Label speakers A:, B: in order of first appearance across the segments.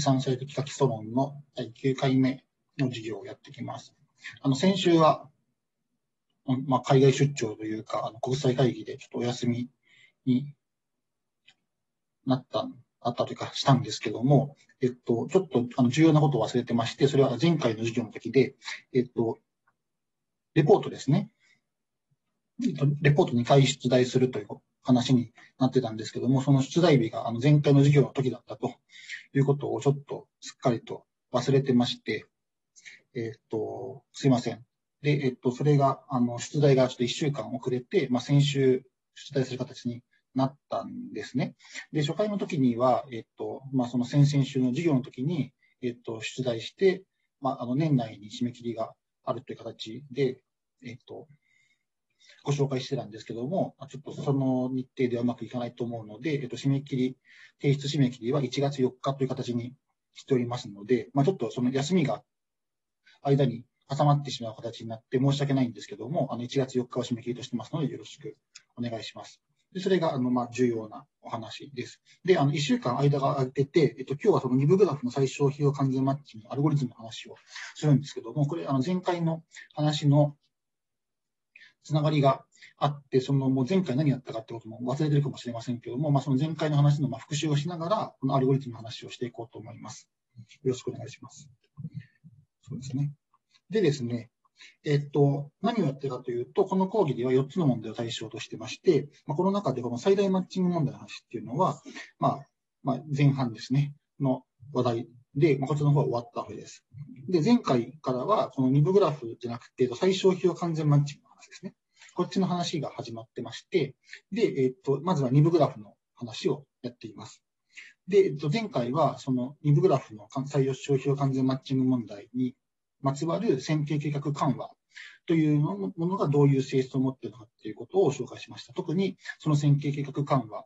A: 離散最適化基礎論の第9回目の授業をやってきます。あの、先週は、まあ、海外出張というか、あの国際会議でちょっとお休みになった、あったというかしたんですけども、えっと、ちょっとあの重要なことを忘れてまして、それは前回の授業の時で、えっと、レポートですね。レポート2回出題するという話になってたんですけども、その出題日があの前回の授業の時だったということをちょっとすっかりと忘れてまして、えっと、すいません。で、えっと、それが、あの、出題がちょっと1週間遅れて、まあ、先週出題する形になったんですね。で、初回の時には、えっと、まあ、その先々週の授業の時に、えっと、出題して、まあ、あの、年内に締め切りがあるという形で、えっと、ご紹介してたんですけども、ちょっとその日程ではうまくいかないと思うので、えっと、締め切り、提出締め切りは1月4日という形にしておりますので、まあ、ちょっとその休みが間に挟まってしまう形になって申し訳ないんですけども、あの1月4日を締め切りとしてますので、よろしくお願いします。でそれがあの、まあ、重要なお話です。で、あの1週間間が空いてて、えっと、今日はその2部グラフの最小費用完全マッチのアルゴリズムの話をするんですけども、これ、あの前回の話のつながりがあって、そのもう前回何やったかってことも忘れてるかもしれませんけども、まあ、その前回の話のまあ復習をしながら、このアルゴリズムの話をしていこうと思います。よろしくお願いします。そうですね。でですね、えっと、何をやってるかというと、この講義では4つの問題を対象としてまして、まあ、この中でこの最大マッチング問題の話っていうのは、まあ、まあ、前半ですね、の話題で、まあ、こちらの方は終わったわけです。で、前回からは、この2部グラフじゃなくて、最小費用完全マッチング話ですね。こっちの話が始まってまして、で、えっと、まずは2部グラフの話をやっています。で、えっと、前回は、その2部グラフの採用消費用完全マッチング問題にまつわる線形計画緩和というものがどういう性質を持っているのかということを紹介しました。特に、その線形計画緩和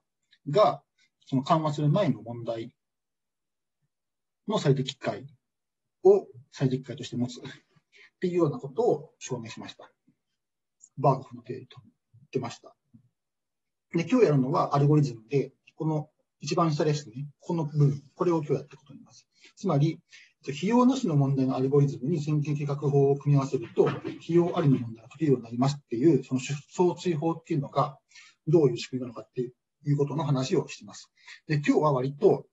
A: が、その緩和する前の問題の最適解を最適解として持つっていうようなことを証明しました。バーグフの定理と言ってました。で、今日やるのはアルゴリズムで、この一番下ですね。この部分。これを今日やっていくことになります。つまり、費用なしの問題のアルゴリズムに線形計画法を組み合わせると、費用ありの問題が解けるようになりますっていう、その相追法っていうのが、どういう仕組みなのかっていうことの話をしています。で、今日は割と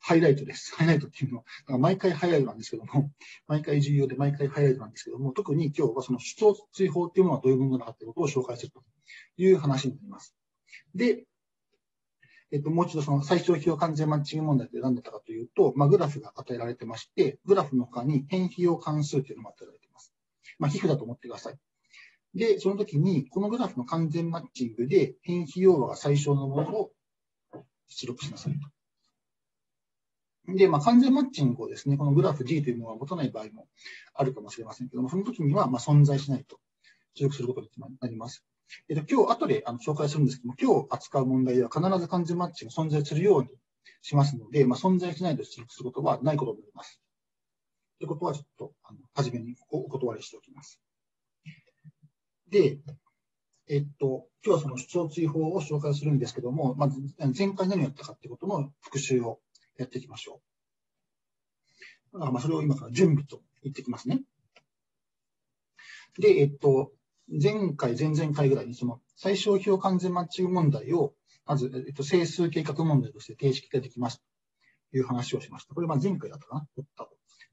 A: ハイライトです。ハイライトっていうのは、毎回ハイライトなんですけども、毎回重要で毎回ハイライトなんですけども、特に今日はその主張追放っていうものはどういうものなのかということを紹介するという話になります。で、えっと、もう一度その最小費用完全マッチング問題って何だったかというと、まあ、グラフが与えられてまして、グラフの他に変費用関数というのも与えられています。まあ、皮膚だと思ってください。で、その時に、このグラフの完全マッチングで、変費用が最小のものを出力しなさいと。で、まあ、完全マッチングをですね、このグラフ G というものは持たない場合もあるかもしれませんけども、その時にはまあ存在しないと出力することになります。えっと、今日後であの紹介するんですけども、今日扱う問題では必ず完全マッチが存在するようにしますので、まあ、存在しないと出力することはないことになります。ということはちょっと、あの、初めにお断りしておきます。で、えっと、今日はその主張追放を紹介するんですけども、まず前回何をやったかってことの復習をやっていきましょう。まあ、それを今から準備と言ってきますね。で、えっと、前回、前々回ぐらいに、その最小費用完全マッチング問題を、まず、えっと、整数計画問題として定式化できますという話をしました。これ、まあ前回だったかなった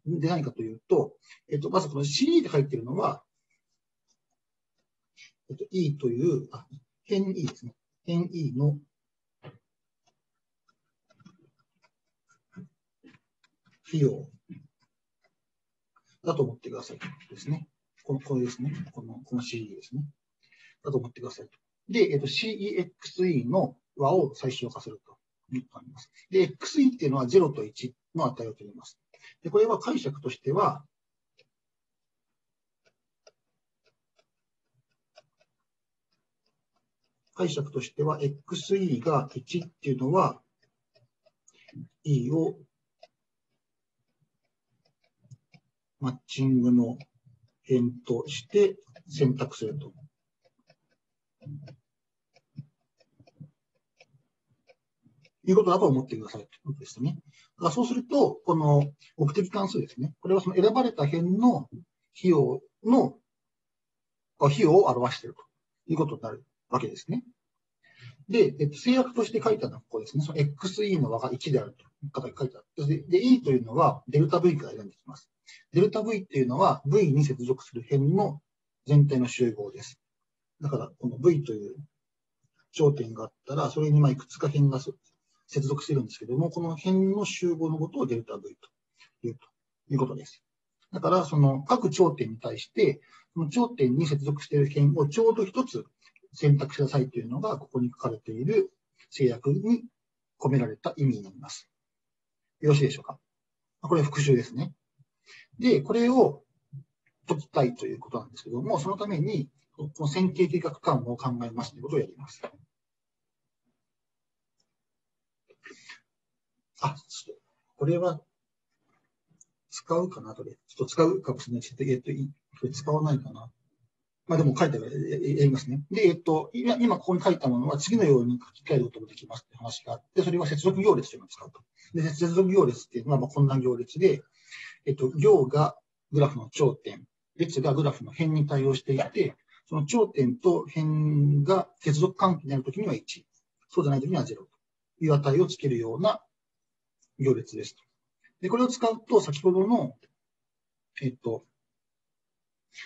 A: で、何かというと、えっと、まずこの C で書いてるのは、えっと、E という、あ、変 E ですね。変 E の費用だと思ってくださいですね。この、これですね。この、この CE ですね。だと思ってください。で、えっと、CEXE の和を最小化するということになります。で、XE っていうのは0と1の値を取ります。で、これは解釈としては、解釈としては、XE が1っていうのは、E をマッチングの辺として選択すると。いうことだと思ってくださいということですね。そうすると、この目的関数ですね。これはその選ばれた辺の費用の、費用を表しているということになるわけですね。で、えっと、制約として書いたのはここですね。その XE の和が1であると書いてある。で、で E というのはデルタ V から選んできます。デルタ V っていうのは V に接続する辺の全体の集合です。だから、この V という頂点があったら、それにまあいくつか辺が接続してるんですけども、この辺の集合のことをデルタ V というということです。だから、その各頂点に対して、その頂点に接続している辺をちょうど一つ選択しなさいというのが、ここに書かれている制約に込められた意味になります。よろしいでしょうか？これ復習ですね。で、これを解きたいということなんですけども、そのために、この線形計画感を考えますということをやります。あ、ちょっとこれは使うかなとで、ちょっと使うかもしれないし、えっと、これ使わないかな。まあでも書いてやりますね。で、えっと、今、今ここに書いたものは次のように書き換えることができますって話があって、それは接続行列というのを使うと。で、接続行列っていうのは、まあこんな行列で、えっと、行がグラフの頂点、列がグラフの辺に対応していて、その頂点と辺が接続関係になるときには1、そうじゃないときには0という値をつけるような行列ですと。で、これを使うと、先ほどの、えっと、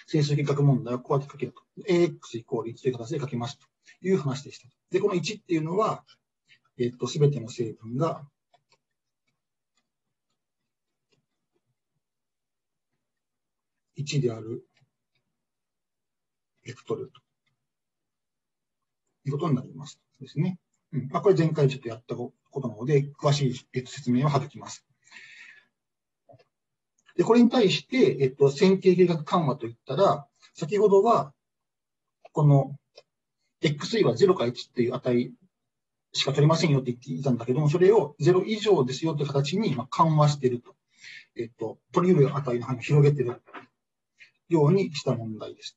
A: 整数計画問題をこうやって書けると。ax イコール1という形で書けますという話でした。で、この1っていうのは、えっと、すべての成分が1であるベクトルということになりますですね。うんまあ、これ前回ちょっとやったことなので、詳しい、説明を省きます。で、これに対して、えっと、線形計画緩和といったら、先ほどは、この、xy は0か1っていう値しか取れませんよって言っていたんだけども、それを0以上ですよという形に緩和していると。えっと、取り得る値の範囲を広げているようにした問題です。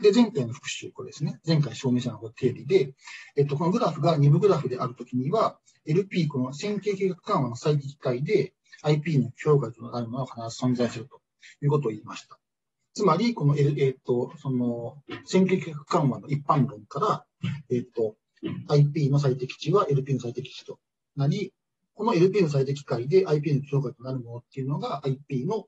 A: で、前回の復習、これですね。前回証明者の定理で、えっと、このグラフが2部グラフであるときには、LP、この線形計画緩和の最適解で、IP の境界となるものが必ず存在するということを言いました。つまり、この、えっと、その、線形計画緩和の一般論から、えっと、IP の最適値は LP の最適値となり、この LP の最適解で IP の境界となるものっていうのが IP の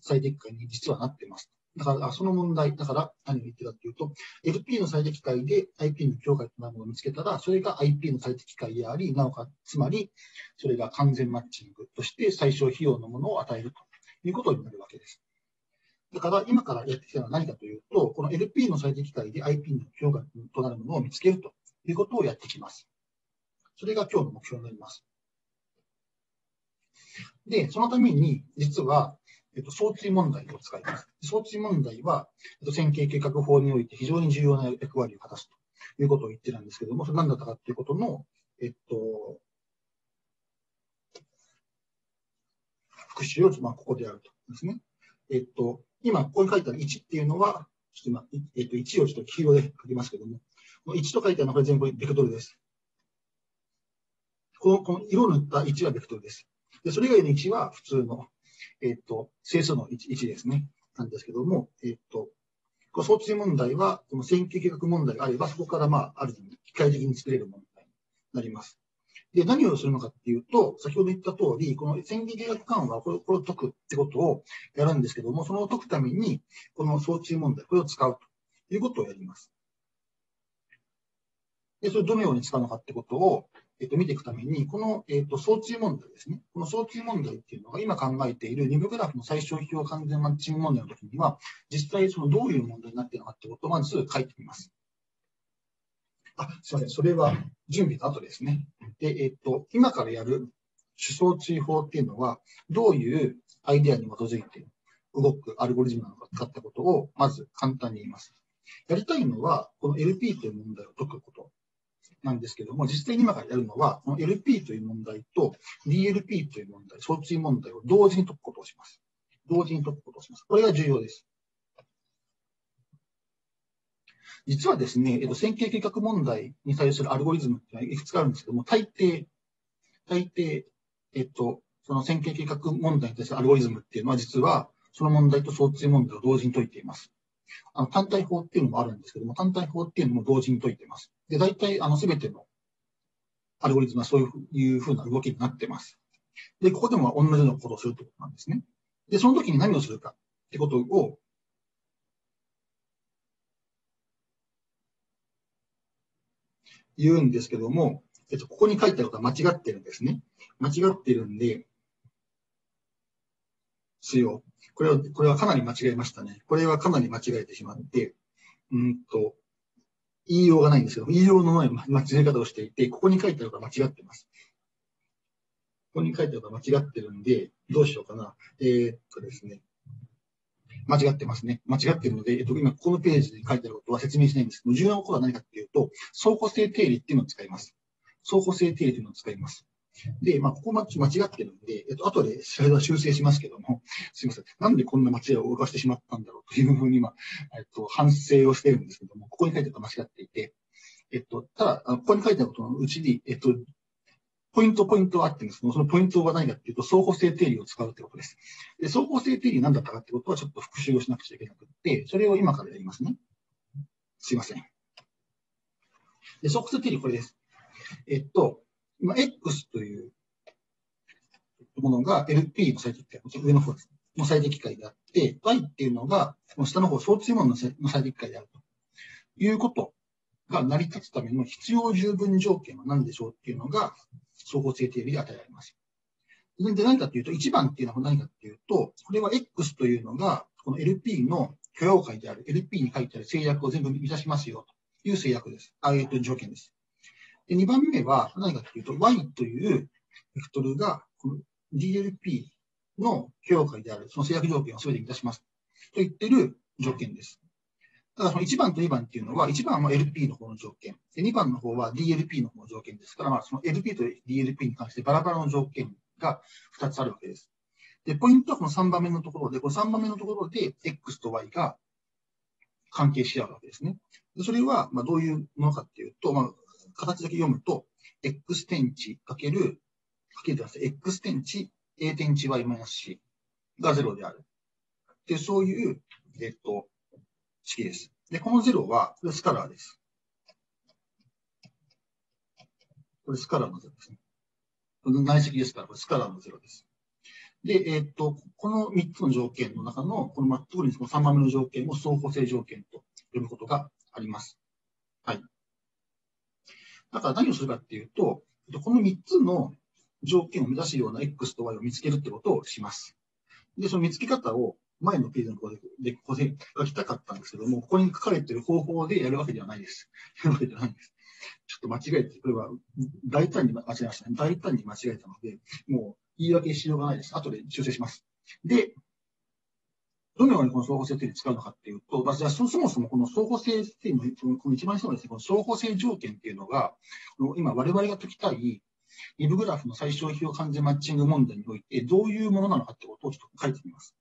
A: 最適解に実はなっています。だから、その問題、だから何を言ってるかというと、LP の最適解で IP の境界となるものを見つけたら、それが IP の最適解であり、なおかつ、つまり、それが完全マッチングとして最小費用のものを与えるということになるわけです。だから、今からやってきたのは何かというと、この LP の最適解で IP の境界となるものを見つけるということをやってきます。それが今日の目標になります。で、そのために、実は、えっと、相追問題を使います。相追問題は、えっと、線形計画法において非常に重要な役割を果たすということを言ってたんですけども、それ何だったかということの、えっと、復習を、まあ、ここでやるとですね。えっと、今、ここに書いてある1っていうのは、ちょっと今、えっと、1をちょっと黄色で書きますけども、この1と書いてあるのはこれ全部ベクトルです。この、この色を塗った1はベクトルです。で、それ以外の1は普通のえっ、と、整数の 1, 1ですね。なんですけども、えっ、と、この相対問題は、この線形計画問題があれば、そこからまあ、ある意味、機械的に作れる問題になります。で、何をするのかっていうと、先ほど言った通り、この線形計画緩和、これこれを解くってことをやるんですけども、その解くために、この相対問題、これを使うということをやります。で、それをどのように使うのかってことを、えっと、見ていくために、この、えっと、相対問題ですね。この相対問題っていうのが今考えている二部グラフの最小費用完全マッチング問題の時には、実際そのどういう問題になっているのかってことをまず書いてみます。あ、すいません。それは準備の後ですね。で、えっと、今からやる主相追法っていうのは、どういうアイデアに基づいて動くアルゴリズムなのかってことを、まず簡単に言います。やりたいのは、この LP という問題を解くことなんですけども、実際に今からやるのは、この LP という問題と DLP という問題、相対問題を同時に解くことをします。同時に解くことをします。これが重要です。実はですね、えっと、線形計画問題に対するアルゴリズムっていうのはいくつかあるんですけども、大抵大抵、えっと、その線形計画問題に対するアルゴリズムっていうのは実は、その問題と相対問題を同時に解いています。あの単体法っていうのもあるんですけども、単体法っていうのも同時に解いています。で、大体、あの、すべてのアルゴリズムはそういうふうな動きになってます。で、ここでも同じようなことをするということなんですね。で、その時に何をするかってことを、言うんですけども、えっと、ここに書いてあることは間違ってるんですね。間違ってるんで、すよ。これは、これはかなり間違えましたね。これはかなり間違えてしまって、うんと、言いようがないんですけど、言いようのない間違い方をしていて、ここに書いてあるから間違ってます。ここに書いてあるから間違ってるんで、どうしようかな。えー、っとですね。間違ってますね。間違ってるので、えっと、今、このページに書いてあることは説明しないんですけど、重要なことは何かっていうと、相互性定理っていうのを使います。相互性定理というのを使います。で、まあ、ここ間違ってるんで、えっと、後でスライドは修正しますけども、すいません。なんでこんな間違いを動かしてしまったんだろうというふうに今、えっと、反省をしてるんですけども、ここに書いてあると間違っていて、えっと、ただ、ここに書いてあることのうちに、えっと、ポイント、ポイントはあってんですけど、そのポイントは何かっていうと、相補性定理を使うってことです。で、相補性定理何だったかってことはちょっと復習をしなくちゃいけなくて、それを今からやりますね。すいません。で、相補性定理これです。えっと、今、X というものが LP の最適解、上の方です。の最適解であって、Y っていうのが、この下の方、相対もの最適解であるということが成り立つための必要十分条件は何でしょうっていうのが、相互性定理で与えられます。で、何かっていうと、1番っていうのは何かっていうと、これは X というのが、この LP の許容解である、LP に書いてある制約を全部満たしますよという制約です。あえっと条件です。で、2番目は何かっていうと、Y というベクトルが、この DLP の許容解である、その制約条件を全て満たします。と言ってる条件です。ただその1番と2番っていうのは、1番は LP の方の条件。で、2番の方は DLP の方の条件ですから、まあ、その LP と DLP に関してバラバラの条件が2つあるわけです。で、ポイントはこの3番目のところで、この3番目のところで X と Y が関係し合うわけですね。それは、まあ、どういうものかっていうと、まあ、形だけ読むと、X 点値かける、かけてください。X 点値 A 点値 Y マイナス C が0である。で、そういう、えっと、式です。で、この0は、これスカラーです。これスカラーの0ですね。内積ですから、これスカラーの0です。で、えっと、この3つの条件の中の、このマットグリンの3番目の条件を相補性条件と呼ぶことがあります。はい。だから何をするかっていうと、この3つの条件を目指すような X と Y を見つけるってことをします。で、その見つけ方を前のページのところで、ここで書きたかったんですけども、ここに書かれている方法でやるわけではないです。やるわけではないです。ちょっと間違えて、これは大胆に間違えましたね。大胆に間違えたので、もう言い訳しようがないです。後で修正します。で、どのようにこの相補性定理使うのかっていうと、まあ、じゃあそもそもこの相補性定理の、この一番下のですね、この相補性条件っていうのが、今我々が解きたいリブグラフの最小費用完全マッチング問題においてどういうものなのかってことをちょっと書いてみます。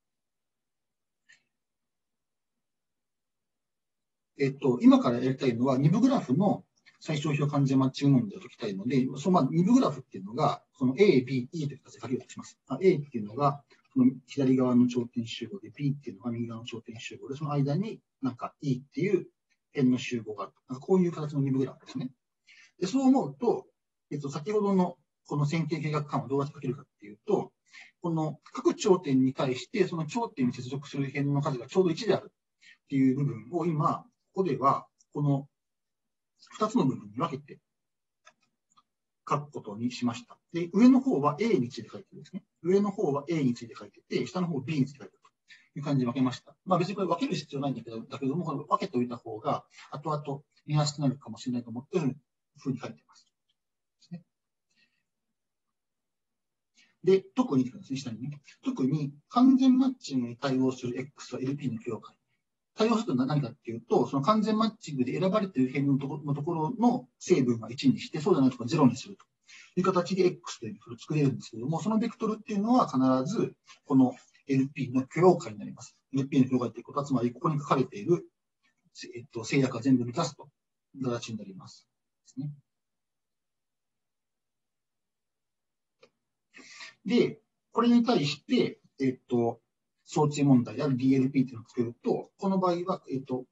A: えっと、今からやりたいのは、2部グラフの最小表完全マッチング問題を解きたいので、そのまあ2部グラフっていうのが、その A、B、E という形で書けるとします。A っていうのが、その左側の頂点集合で、B っていうのが右側の頂点集合で、その間になんか E っていう点の集合がある。こういう形の2部グラフですね。で、そう思うと、えっと、先ほどのこの線形計画感をどうやって書けるかっていうと、この各頂点に対して、その頂点に接続する辺の数がちょうど1であるっていう部分を今、ここでは、この2つの部分に分けて書くことにしました。で、上の方は A について書いてるんですね。上の方は A について書いてて、下の方は B について書いてるという感じで分けました。まあ別にこれ分ける必要ないんだけど、だけども、これ分けておいた方が、後々見やすくなるかもしれないと思って、ふうに書いてます。で、特にですね、下にね、特に完全マッチングに対応する X は LP の境界。対応すると何かっていうと、その完全マッチングで選ばれている辺のところの成分は1にして、そうじゃないところ0にするとという形で X というベクトルを作れるんですけども、そのベクトルっていうのは必ず、この LP の許容解になります。LP の許容解っていうことは、つまりここに書かれている、えっと、制約が全部満たすという形になります。ですね。で、これに対して、えっと、装置問題ある DLP っていうのを作ると、この場合は、えっと、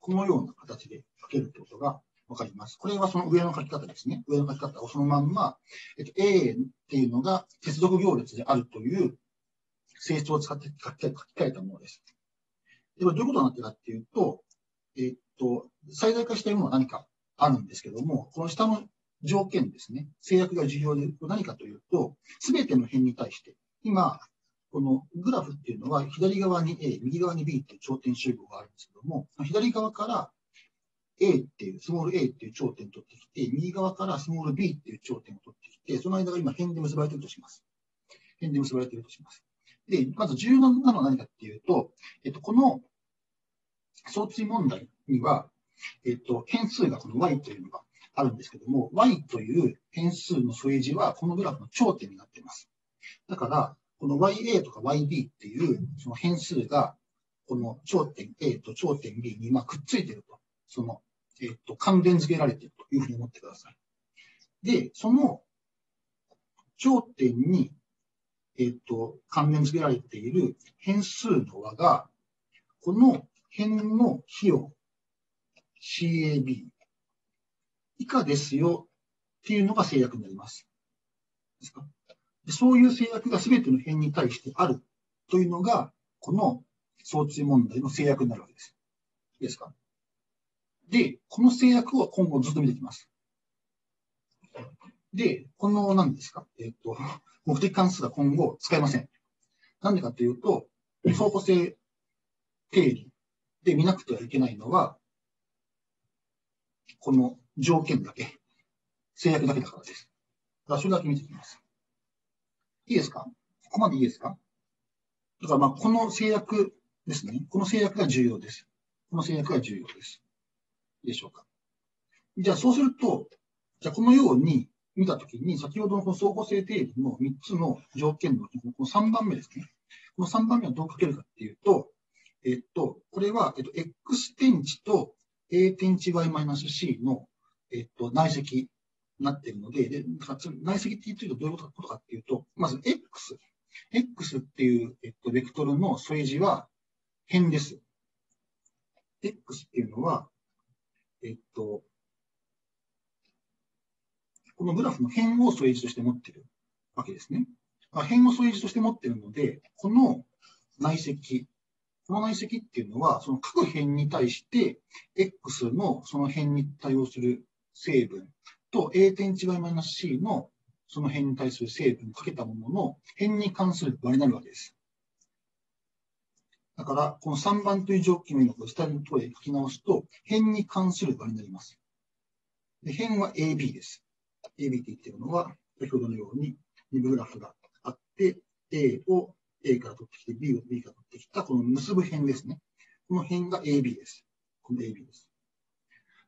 A: このような形で書けるってことがわかります。これはその上の書き方ですね。上の書き方をそのまんま、えっと、A っていうのが接続行列であるという性質を使って書き換えたものです。で、これどういうことになってるかっていうと、えっと、最大化したいものは何かあるんですけども、この下の条件ですね、制約が重要で何かというと、すべての辺に対して、今、このグラフっていうのは左側に A、右側に B っていう頂点集合があるんですけども、左側から A っていう、スモール A っていう頂点を取ってきて、右側からスモール B っていう頂点を取ってきて、その間が今辺で結ばれているとします。辺で結ばれているとします。で、まず重要なのは何かっていうと、えっと、この相対問題には、えっと、変数がこの y というのがあるんですけども、y という変数の添え字はこのグラフの頂点になっています。だから、この ya とか yb っていうその変数が、この頂点 A と頂点 B にまくっついていると。そのえっと、関連付けられているというふうに思ってください。で、その頂点に、えっと、関連付けられている変数の和が、この辺の費用 CAB 以下ですよっていうのが制約になります。ですか？そういう制約が全ての辺に対してあるというのが、この相対問題の制約になるわけです。いいですか？で、この制約を今後ずっと見ていきます。で、この何ですか？えっ、と、目的関数が今後使えません。なんでかというと、相補性定理で見なくてはいけないのは、この条件だけ、制約だけだからです。だそれだけ見ていきます。いいですか？ここまでいいですか？だからまあ、この制約ですね。この制約が重要です。この制約が重要です。でしょうか。じゃあそうすると、じゃあこのように見たときに、先ほどのこの相互性定理の3つの条件のこの3番目ですね。この3番目はどう書けるかっていうと、えっと、これは、えっと、x 点値と a 点値 y-c の、えっと、内積になっているので、で内積って言うとどういうことかっていうと、まず x。x っていう、えっと、ベクトルの添え字は辺です。x っていうのは、えっと、このグラフの辺を添え字として持ってるわけですね。辺を添え字として持ってるので、この内積、この内積っていうのは、その各辺に対して、X のその辺に対応する成分と A 点違いマイナス C のその辺に対する成分をかけたものの辺に関する割になるわけです。だから、この3番という条件を下のところで書き直すと、辺に関する場になります。で辺は AB です。AB って言ってるのは、先ほどのように2グラフがあって、A を A から取ってきて、B を B から取ってきた、この結ぶ辺ですね。この辺が AB です。この AB です。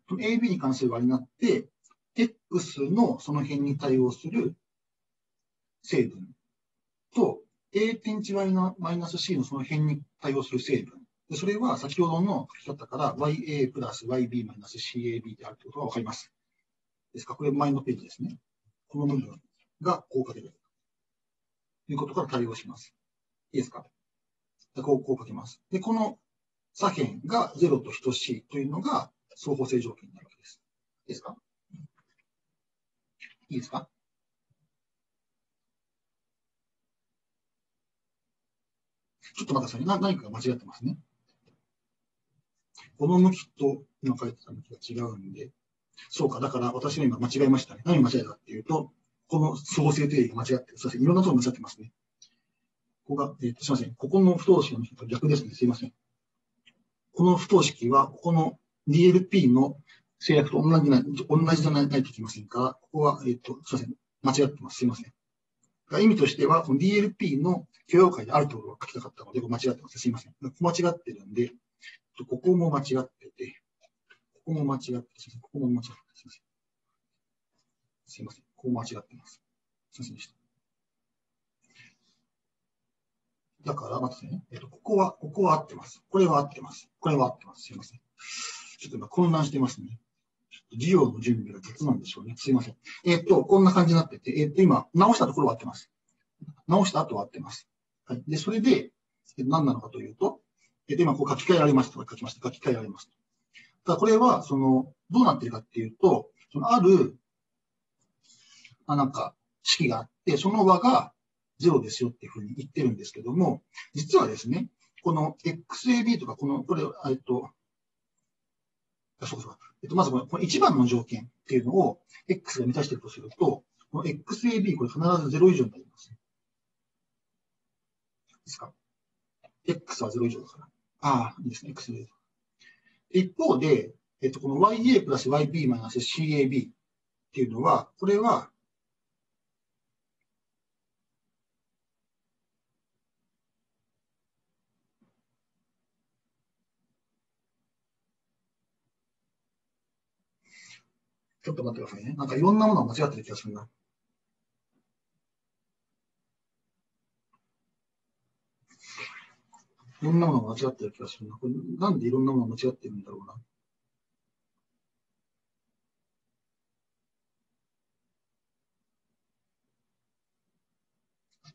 A: この AB に関する割になって、X のその辺に対応する成分、A 点値 y のマイナス C のその辺に対応する成分。でそれは先ほどの書き方から ya プラス yb マイナス cab であるということがわかります。ですか、これ前のページですね。この部分がこう書ける。ということから対応します。いいですか？でこう、こう書けます。で、この左辺が0と等しいというのが相補性条件になるわけです。いいですか？いいですか？ちょっと待ってください。な何か間違ってますね。この向きと今書いてた向きが違うんで、そうか、だから私が今間違えましたね。何間違えたっていうと、この相性定義が間違ってる。すいません。いろんなとこ間違ってますね。ここが、えー、すいません。ここの不等式のと逆ですね。すいません。この不等式は、ここの DLP の制約と同じ、同じじゃないといけませんからここは、えっ、ー、と、すいません。間違ってます。すいません。意味としては、この DLP の許容解であるところを書きたかったので、間違ってます。すいません。間違ってるんで、ここも間違ってて、ここも間違って、すいませんここも間違って、すいません。すいません。ここ間違ってます。すいませんでした。だから、待ってね。えっと、ここは、ここは合ってます。これは合ってます。これは合ってます。すいません。ちょっと今混乱してますね。授業の準備が雑なんでしょうね。すいません。えっ、と、こんな感じになってて、えっ、と、今、直したところは合ってます。直した後は合ってます。はい。で、それで、何なのかというと、で、今こう書き換えられますと書きました。書き換えられます。ただこれは、その、どうなってるかっていうと、そのある、あなんか、式があって、その和が0ですよっていうふうに言ってるんですけども、実はですね、この XAB とか、この、これ、えっと、あそうそう。えっと、まずこのこの1番の条件っていうのを X が満たしているとすると、この XAB、これ必ず0以上になります。ですか ?X は0以上だから。ああ、いいですね。X 0以上。一方で、えっと、この YA プラス YB マイナス CAB っていうのは、これは、ちょっと待ってくださいね。なんかいろんなものが間違ってる気がするな。いろんなものが間違ってる気がするな。これなんでいろんなものが間違ってるんだろうな。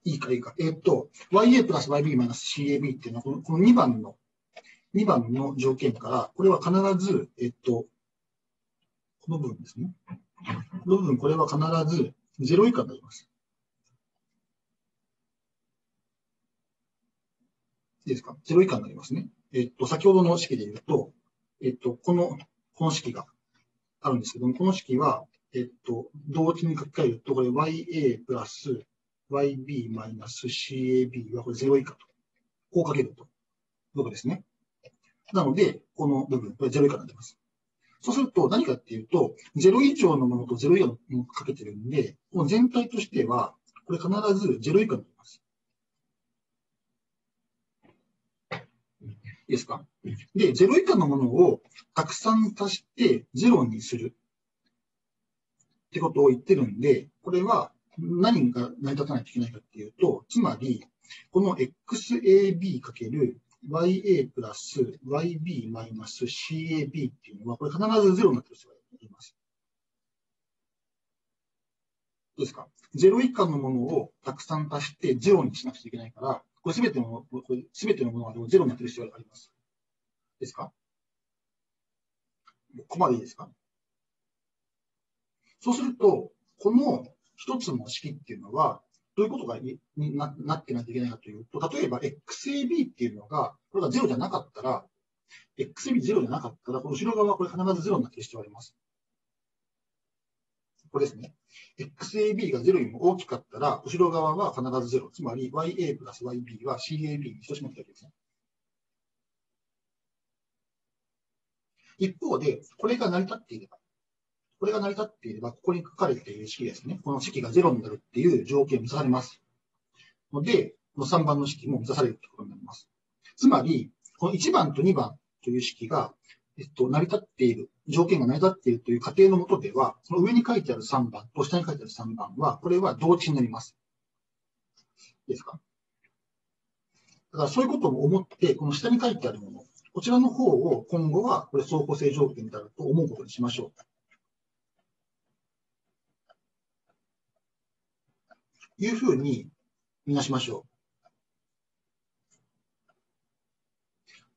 A: いいか、いいか。えー、っと、ya プラス yb マイナス cab っていうのは、このこの2番の、2番の条件から、これは必ず、えっと、この部分ですね。この部分、これは必ず0以下になります。いいですか ?0 以下になりますね。えっと、先ほどの式で言うと、えっと、この、この式があるんですけども、この式は、えっと、同時に書き換えると、これ ya プラス yb マイナス cab はこれ0以下と。こう書けると。部分ですね。なので、この部分、これ0以下になります。そうすると何かっていうと、0以上のものと0以下のものをかけてるんで、この全体としては、これ必ず0以下になります。いいですか？で、0以下のものをたくさん足して0にするってことを言ってるんで、これは何が成り立たないといけないかっていうと、つまり、この XAB かける YA プラス YB マイナス CAB っていうのは、これ必ず0になってる人がいます。どうですか ?0 以下のものをたくさん足して0にしなくちゃいけないから、これすべての、これすべてのものが0になってる必要があります。ですか？ここまでいいですか？そうすると、この一つの式っていうのは、どういうことがにななってないといけないかというと、例えば XAB っていうのが、これが0じゃなかったら、XAB0 じゃなかったら、この後ろ側はこれ必ず0になってる必要があります。これですね。XAB が0よりも大きかったら、後ろ側は必ず0。つまり YA プラス YB は CAB に等しくなってるわけですね。一方で、これが成り立っていれば、これが成り立っていれば、ここに書かれている式ですね。この式が0になるっていう条件を満たされます。ので、この3番の式も満たされるということになります。つまり、この1番と2番という式が、えっと、成り立っている、条件が成り立っているという過程のもとでは、その上に書いてある3番と下に書いてある3番は、これは同値になります。いいですか？だからそういうことを思って、この下に書いてあるもの、こちらの方を今後はこれ相補性条件であると思うことにしましょう。というふうにみなしましょ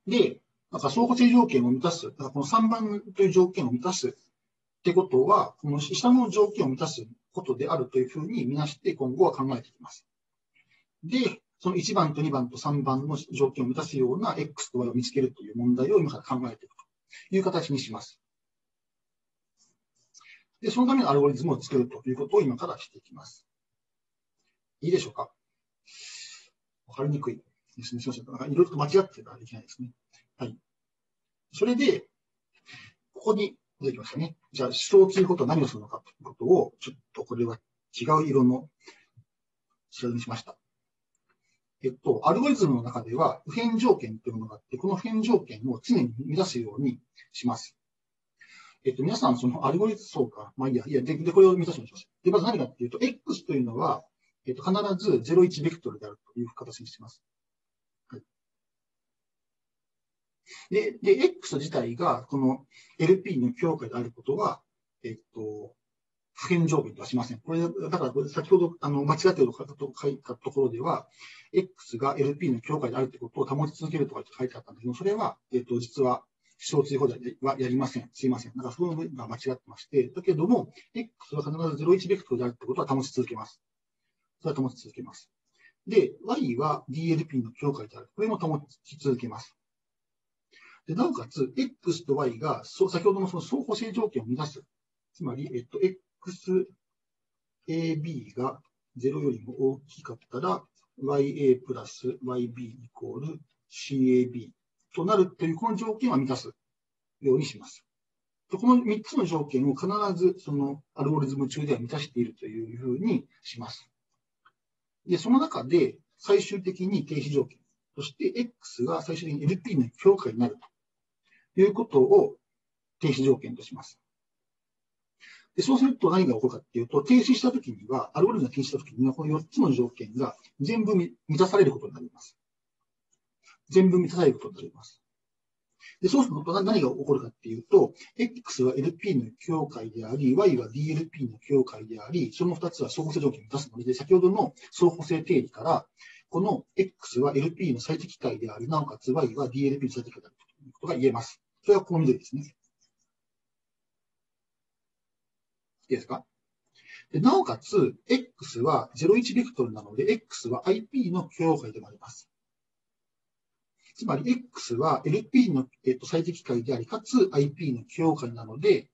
A: う。で、なんか相互性条件を満たす、だからこの3番という条件を満たすってことは、この下の条件を満たすことであるというふうにみなして今後は考えていきます。で、その1番と2番と3番の条件を満たすような X と Y を見つけるという問題を今から考えていくという形にします。で、そのためのアルゴリズムを作るということを今からしていきます。いいでしょうか？わかりにくいですね。すみません。いろいろと間違ってたらいけないですね。はい。それで、ここに出てきましたね。じゃあ、思想をすることは何をするのかということを、ちょっとこれは違う色の白にしました。えっと、アルゴリズムの中では、普遍条件というものがあって、この普遍条件を常に満たすようにします。えっと、皆さん、そのアルゴリズム、そうか。まあいいや、いや、で、でこれを満たすようにします。で、まず何かっていうと、X というのは、えっと、必ず01ベクトルであるという形にしています。はい。で、で、X 自体がこの LP の境界であることは、えっと、不変条件とはしません。これ、だから先ほどあの間違っていると書いたところでは、X が LP の境界であるということを保ち続けるとかって書いてあったんだけど、それは、えっ、と、実は、小追放題はやりません。すいません。だからその部分が間違ってまして、だけども、X は必ず01ベクトルであるということは保ち続けます。それは保ち続けます。で、Y は DLP の境界である。これも保ち続けます。で、なおかつ、X と Y が、先ほどのその相補性条件を満たす。つまり、えっと、XAB が0よりも大きかったら、YA プラス YB イコール CAB となるという、この条件は満たすようにします。この3つの条件を必ずそのアルゴリズム中では満たしているというふうにします。で、その中で最終的に停止条件そして X が最終的に LP の評価になるということを停止条件とします。でそうすると何が起こるかっていうと、停止したときには、アルゴリズムが停止したときには、この4つの条件が全部満たされることになります。全部満たされることになります。でそうすると何が起こるかっていうと、X は LP の境界であり、Y は DLP の境界であり、その2つは相補性条件を満たすので、先ほどの相補性定理から、この X は LP の最適解であり、なおかつ Y は DLP の最適解であるということが言えます。それはこの緑ですね。いいですか？でなおかつ、X は01ベクトルなので、X は IP の境界でもあります。つまり X は LP の、えっと、最適解であり、かつ IP の境界なので、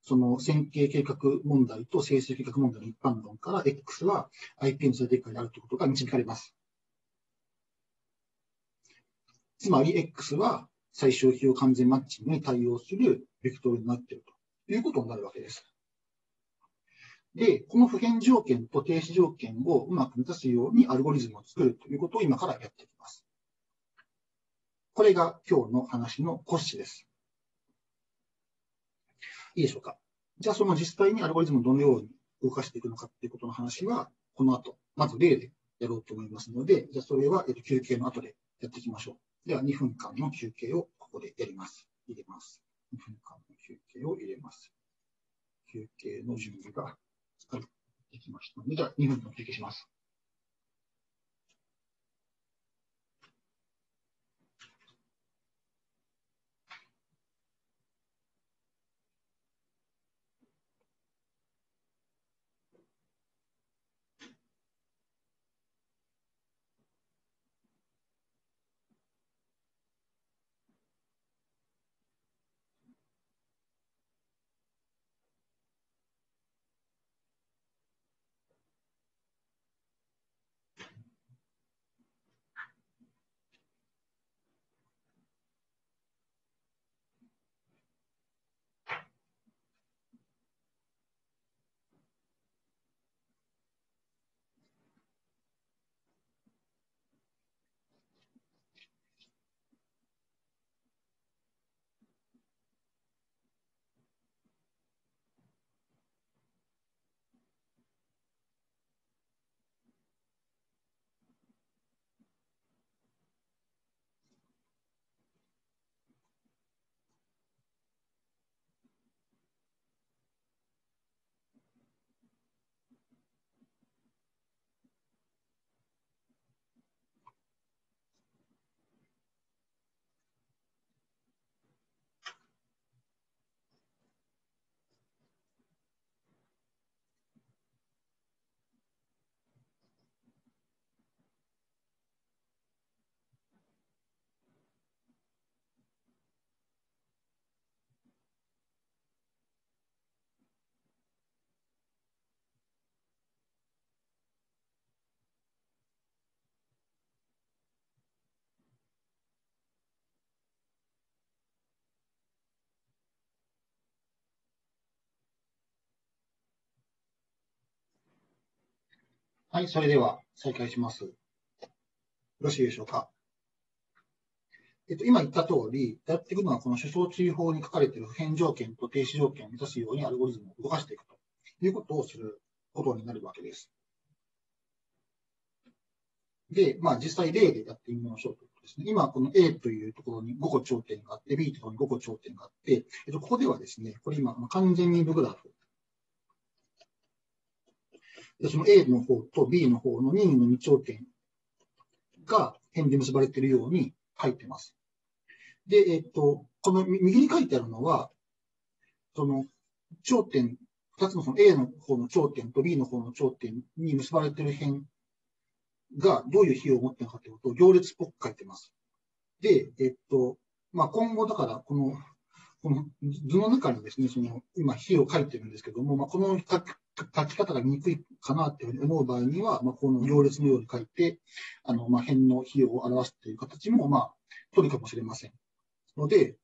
A: その線形計画問題と整数計画問題の一般論から X は IP の最適解であるということが導かれます。つまり X は最小費用完全マッチングに対応するベクトルになっているということになるわけです。で、この普遍条件と停止条件をうまく満たすようにアルゴリズムを作るということを今からやっていきます。これが今日の話の骨子です。いいでしょうか？じゃあその実際にアルゴリズムをどのように動かしていくのかっていうことの話は、この後、まず例でやろうと思いますので、じゃあそれは休憩の後でやっていきましょう。では2分間の休憩をここでやります。入れます。2分間の休憩を入れます。休憩の準備が、はい、できましたので、じゃあ2分の休憩します。はい、それでは再開します。よろしいでしょうか？えっと、今言った通り、やっていくのはこの主相注意法に書かれている普遍条件と停止条件を満たすようにアルゴリズムを動かしていくということをすることになるわけです。で、まあ実際例でやってみましょうということですね。今この A というところに5個頂点があって、B というところに5個頂点があって、えっと、ここではですね、これ今完全に部グラフその A の方と B の方の任意の二頂点が辺で結ばれているように書いてます。で、えっと、この右に書いてあるのは、その頂点、二つのその A の方の頂点と B の方の頂点に結ばれている辺がどういう費用を持っているかということを行列っぽく書いてます。で、えっと、まあ、今後だから、この、この図の中にですね、その、今、費用を書いてるんですけども、まあ、この書き方が見にくいかなって思う場合には、まあ、この行列のように書いて、あの、まあ、辺の費用を表すという形も、まあ、取るかもしれません。ので、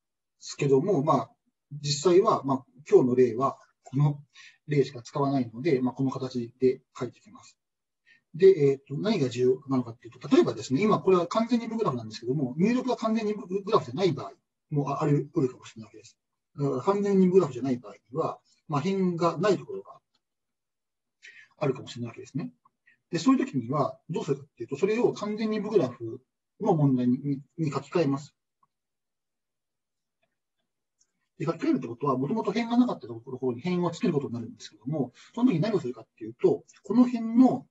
A: ですけども、まあ、実際は、まあ、今日の例は、この例しか使わないので、まあ、この形で書いていきます。で、えっ、ー、と、何が重要なのかっていうと、例えばですね、今これは完全二分グラフなんですけども、入力が完全二分グラフじゃない場合もある、あるかもしれないわけです。だから完全二分グラフじゃない場合には、まあ、辺がないところがあるかもしれないわけですね。で、そういう時にはどうするかっていうと、それを完全二分グラフの問題にに書き換えます。で、書き換えるってことは、もともと辺がなかったところに辺をつけることになるんですけども、その時に何をするかっていうと、この辺の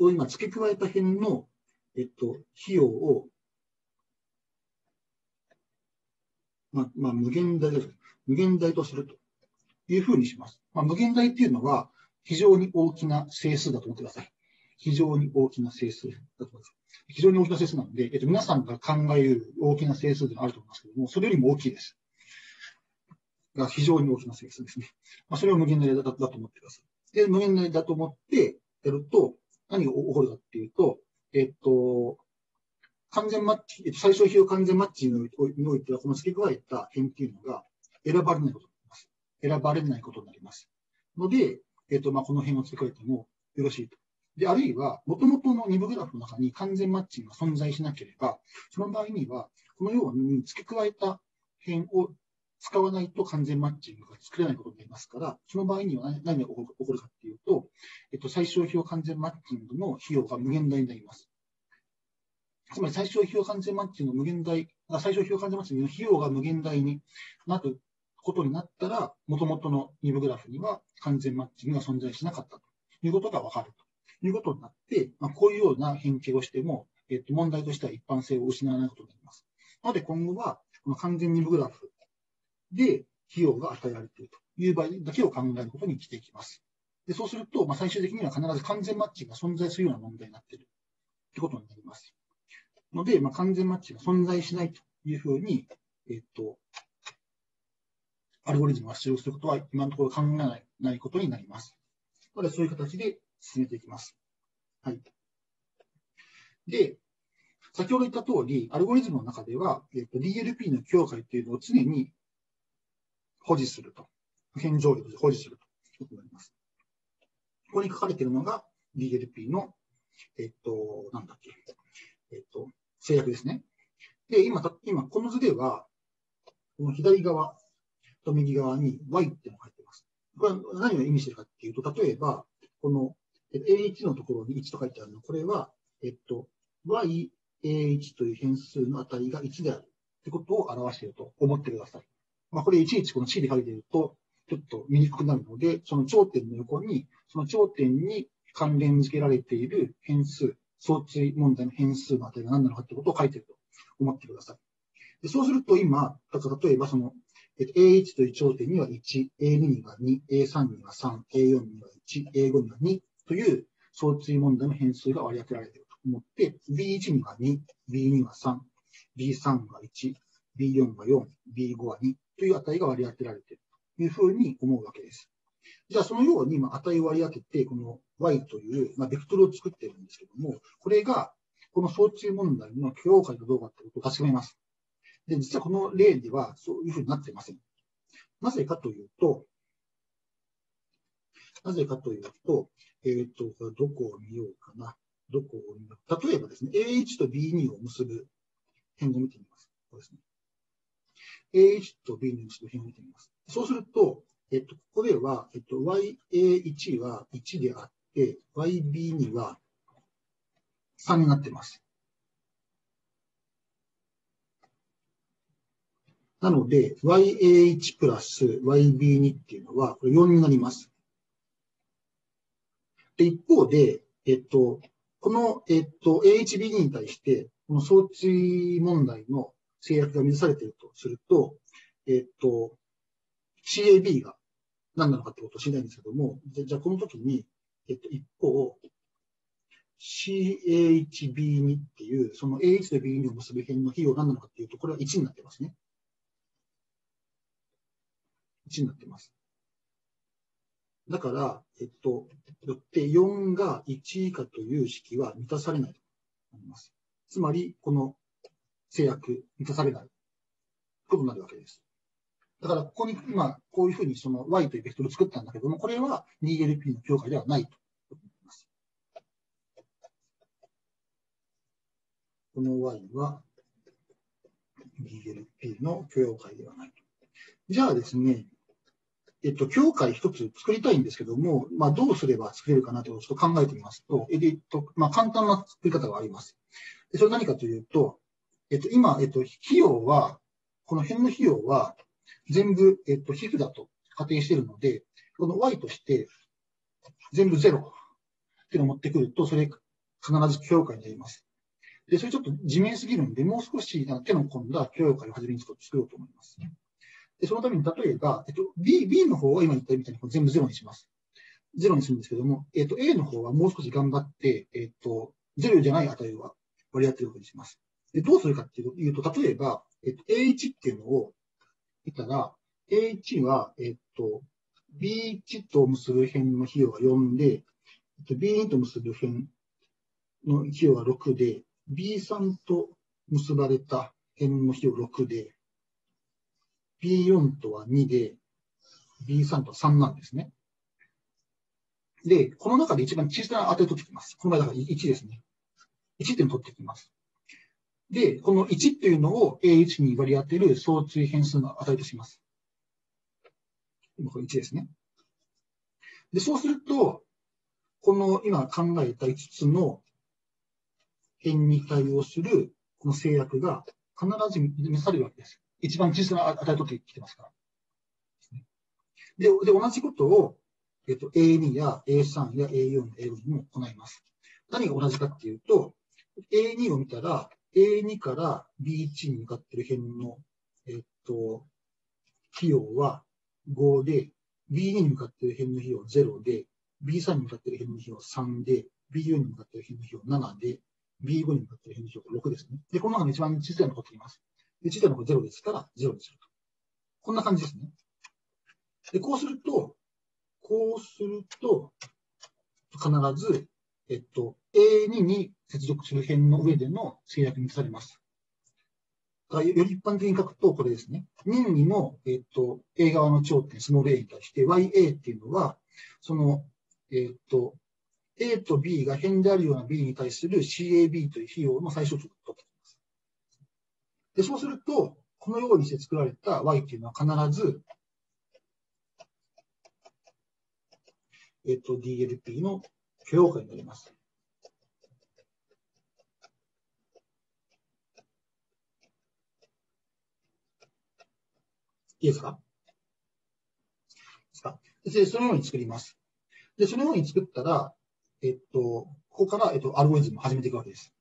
A: この今付け加えた辺の、えっと、費用を、まあ、まあ、無限大です。無限大とするというふうにします。まあ、無限大っていうのは非常に大きな整数だと思ってください。非常に大きな整数だと思います。非常に大きな整数なので、えっと、皆さんが考える大きな整数であると思いますけども、それよりも大きいです。が非常に大きな整数ですね。まあ、それを無限大だと思ってください。で、無限大だと思ってやると、何が起こるかっていうと、えっと、完全マッチ、最小費用完全マッチにおいては、この付け加えた辺っていうのが選ばれないこと。選ばれないことになります。ので、えっと、まあ、この辺を付け加えてもよろしいと。で、あるいは、元々の二部グラフの中に完全マッチングが存在しなければ、その場合には、このように付け加えた辺を使わないと完全マッチングが作れないことになりますから、その場合には何が起こるかっていうと、えっと、最小費用完全マッチングの費用が無限大になります。つまり最小費用完全マッチングの無限大、最小費用完全マッチングの費用が無限大になることになったら、元々の2部グラフには完全マッチングが存在しなかったということがわかるということになって、まあ、こういうような変形をしても、えっと、問題としては一般性を失わないことになります。なので今後は、この完全2部グラフで費用が与えられているという場合だけを考えることにしていきます。でそうすると、まあ、最終的には必ず完全マッチが存在するような問題になっているということになります。ので、まあ、完全マッチが存在しないというふうに、えっと、アルゴリズムが出力することは今のところ考えないないことになります。なので、そういう形で進めていきます。はい。で、先ほど言った通り、アルゴリズムの中では、えっと、DLP の境界というのを常に保持すると。普遍条例で保持するということになります。ここに書かれているのが DLP の、えっと、なんだっけ、えっと、制約ですね。で、今、今、この図では、この左側と右側に Y ってのが入ってます。これは何を意味してるかっていうと、例えば、この A1 のところに1と書いてあるの、これは、えっと、Y、A1 という変数の値が1であるってことを表していると思ってください。まあ、これいちいちこの C で書いていると、ちょっと見にくくなるので、その頂点の横に、その頂点に関連付けられている変数、相対問題の変数の値が何なのかってことを書いていると思ってください。でそうすると今、例えばその、A1 という頂点には1、A2 には2、A3 には3、A4 には1、A5 には2という相対問題の変数が割り当てられていると思って、B1 には2、B2 は3、B3 は1、B4 は4、B5 は2という値が割り当てられているというふうに思うわけです。じゃあ、そのように、値を割り当てて、この y という、まベクトルを作っているんですけども、これが、この相中問題の許容解かどうかということを確かめます。で、実はこの例ではそういうふうになっていません。なぜかというと、なぜかというと、えっ、ー、と、どこを見ようかな。どこを見ようか。例えばですね、A1 と B2 を結ぶ辺を見てみます。これですね。A1 と B2 の式を広げてみます。そうすると、えっと、ここでは、えっと、YA1 は1であって、YB2 は3になっています。なので、YA1 プラス YB2 っていうのは、これ4になります。で、一方で、えっと、この、えっと、AHB2 に対して、この装置問題の制約が満たされているとすると、えっと、CAB が何なのかってことを知りたいんですけども、じゃあこの時に、えっと、一方、CHB2 っていう、その AH と B2 を結ぶ辺の費用が何なのかっていうと、これは1になってますね。1になっています。だから、えっと、よって4が1以下という式は満たされないとなります。つまり、この制約、満たされないことになるわけです。だから、ここに今、こういうふうにその y というベクトルを作ったんだけども、これは 2LP の境界ではないと。この y は 2LP の許容界ではないと。じゃあですね、えっと、教会一つ作りたいんですけども、まあ、どうすれば作れるかなとちょっと考えてみますと、えっと、まあ、簡単な作り方があります。それ何かというと、えっと、今、えっと、費用は、この辺の費用は、全部、えっと、皮膚だと仮定しているので、この y として、全部ゼロっていうのを持ってくると、それ必ず教会になります。で、それちょっと地面すぎるんで、もう少し手の込んだ教会を初めに作ろうと思います。で、そのために例えば、えっと、B、B の方は今言ったみたいに全部ゼロにします。ゼロにするんですけども、えっと、A の方はもう少し頑張って、えっと、ゼロじゃない値は割り当てるようにします。で、どうするかっていうと、例えば、えっと、A1 っていうのを見たら、A1 は、えっと、B1 と結ぶ辺の費用が4で、B2 と結ぶ辺の費用が6で、B3 と結ばれた辺の費用6で、B4 とは2で、B3 とは3なんですね。で、この中で一番小さな値を取ってきます。この場合だから1ですね。1っていうのを取ってきます。で、この1っていうのを A1 に割り当てる相対変数の値とします。今これ1ですね。で、そうすると、この今考えた5つの辺に対応するこの制約が必ず満たされるわけです。一番小さな値を取ってきてますから。で、で同じことを、えっと、A2 や A3 や A4 や A5 にも行います。何が同じかっていうと、A2 を見たら、A2 から B1 に向かってる辺の、えっと、費用は5で、B2 に向かってる辺の費用0で、B3 に向かってる辺の費用3で、B4 に向かってる辺の費用7で、B5 に向かってる辺の費用6ですね。で、この中の一番小さいのを取っています。で、自体の方0ですから、0にすると。こんな感じですね。で、こうすると、こうすると、必ず、えっと、A2 に接続する辺の上での制約にされます。より一般的に書くと、これですね。任にも、えっと、A 側の頂点、スモール a に対して、YA っていうのは、その、えっと、A と B が辺であるような B に対する CAB という費用の最小値を取ってで、そうすると、このようにして作られた y っていうのは必ず、えっと、DLP の許容価になります。いいですか？ですか？で、そのように作ります。で、そのように作ったら、えっと、ここから、えっと、アルゴリズムを始めていくわけです。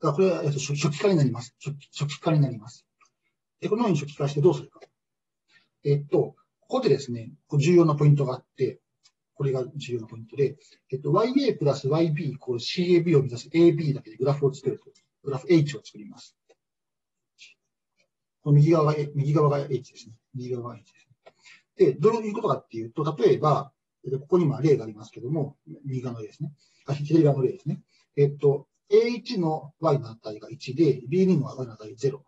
A: これは、えっと、初期化になります。初期初期化になります。で、このように初期化してどうするか。えっと、ここでですね、重要なポイントがあって、これが重要なポイントで、えっと、YA プラス YB イコール CAB を目指す AB だけでグラフを作ると、グラフ H を作ります。右側が、右側が H ですね。右側が H ですね。で、どういうことかっていうと、例えば、ここに今例がありますけども、右側の例ですね。左側の例ですね。えっと、A1 の y の値が1で、B2 の y の値0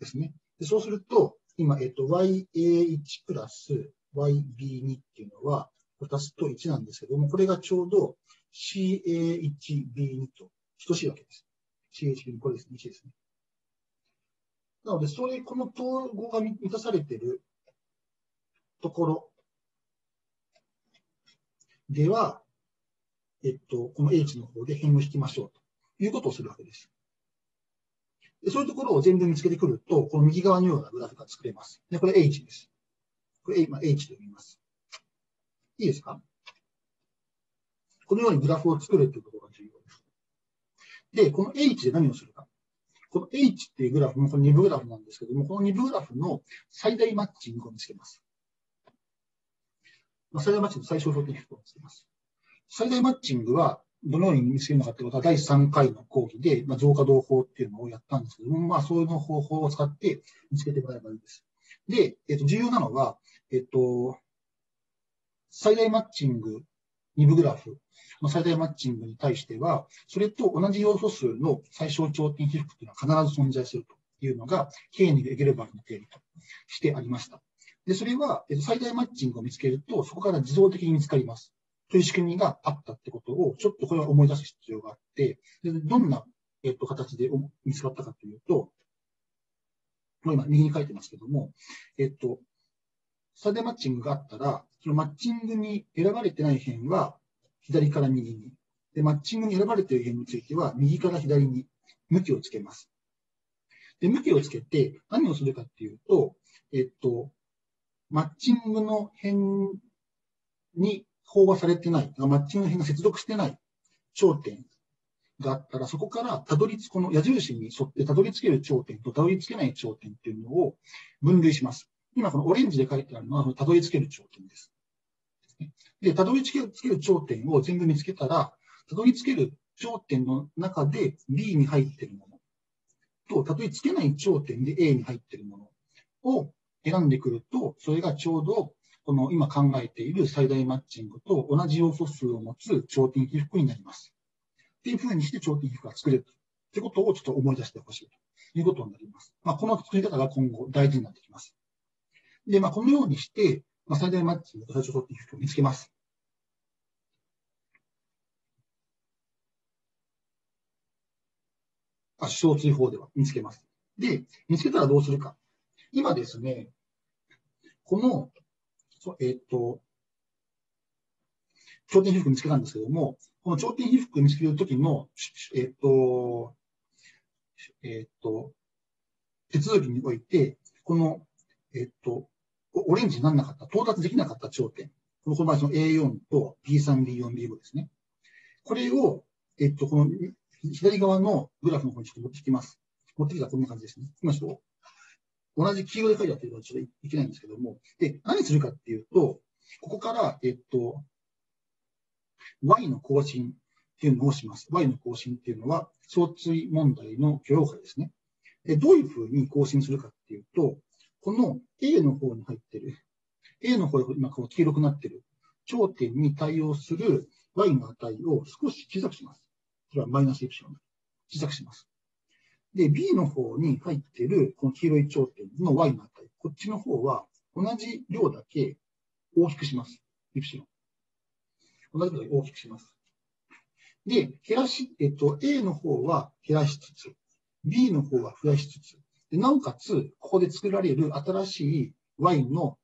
A: ですね。でそうすると、今、えっと、ya1 プラス yb2 っていうのは、足すと1なんですけども、これがちょうど ca1b2 と等しいわけです。ca1b2、これですね、1ですね。なので、それ、この統合が満たされているところでは、えっと、この H の方で辺を引きましょうと。いうことをするわけです。でそういうところを全部見つけてくると、この右側のようなグラフが作れます。で、これ H です。これ、まあ、H と読みます。いいですか？このようにグラフを作るということが重要です。で、この H で何をするか。この H っていうグラフもこの2部グラフなんですけども、この2部グラフの最大マッチングを見つけます。最大マッチング最小標的を見つけます。最大マッチングはどのように見つけるのかということは第3回の講義で、まあ、増加同法っていうのをやったんですけども、まあ、そういう方法を使って見つけてもらえばいいです。で、えっ、と、重要なのは、えっ、と、最大マッチング2部グラフの最大マッチングに対しては、それと同じ要素数の最小頂点被覆というのは必ず存在するというのが、ケーニグ・エゲルバーグの定理としてありました。で、それは、最大マッチングを見つけると、そこから自動的に見つかります。という仕組みがあったってことを、ちょっとこれは思い出す必要があって、でどんな、えっと、形で見つかったかというと、もう今右に書いてますけども、えっと、最大マッチングがあったら、そのマッチングに選ばれてない辺は左から右に。で、マッチングに選ばれている辺については右から左に向きをつけます。で、向きをつけて何をするかっていうと、えっと、マッチングの辺に飽和されてない、マッチングの辺が接続してない頂点があったら、そこからたどり着くこの矢印に沿ってたどり着ける頂点とたどり着けない頂点っていうのを分類します。今このオレンジで書いてあるのは、たどり着ける頂点です。で、たどり着ける頂点を全部見つけたら、たどり着ける頂点の中で B に入っているものと、たどり着けない頂点で A に入っているものを選んでくると、それがちょうどこの今考えている最大マッチングと同じ要素数を持つ頂点被覆になります。っていうふうにして頂点被覆が作れるということをちょっと思い出してほしいということになります。まあ、この作り方が今後大事になってきます。で、まあ、このようにして、まあ、最大マッチングと最小頂点被覆を見つけます。あ、小追法では見つけます。で、見つけたらどうするか。今ですね、この、えっ、と、頂点被覆見つけたんですけども、この頂点被覆見つけるときの、えっ、と、えっ、と、手続きにおいて、この、えっ、と、オレンジにならなかった、到達できなかった頂点。この場合、その A4 と B3、B4、B5 ですね。これを、えっと、この左側のグラフの方にちょっと持ってきます。持ってきたらこんな感じですね。いきますと、同じ黄色で書いてあってるのはちょっといけないんですけども、で、何するかっていうと、ここから、えっと、Y の更新っていうのをします。Y の更新っていうのは、相対問題の許容解ですね。で、どういうふうに更新するかっていうと、この A の方に入ってる、A の方で今こう黄色くなってる頂点に対応する Y の値を少し小さくします。それはマイナスエプシロン。小さくします。で、B の方に入っているこの黄色い頂点の Y の値。こっちの方は同じ量だけ大きくします。エプシロン。同じ量だけ大きくします。で、減らし、えっと、A の方は減らしつつ、B の方は増やしつつ、でなおかつ、ここで作られる新しい Y の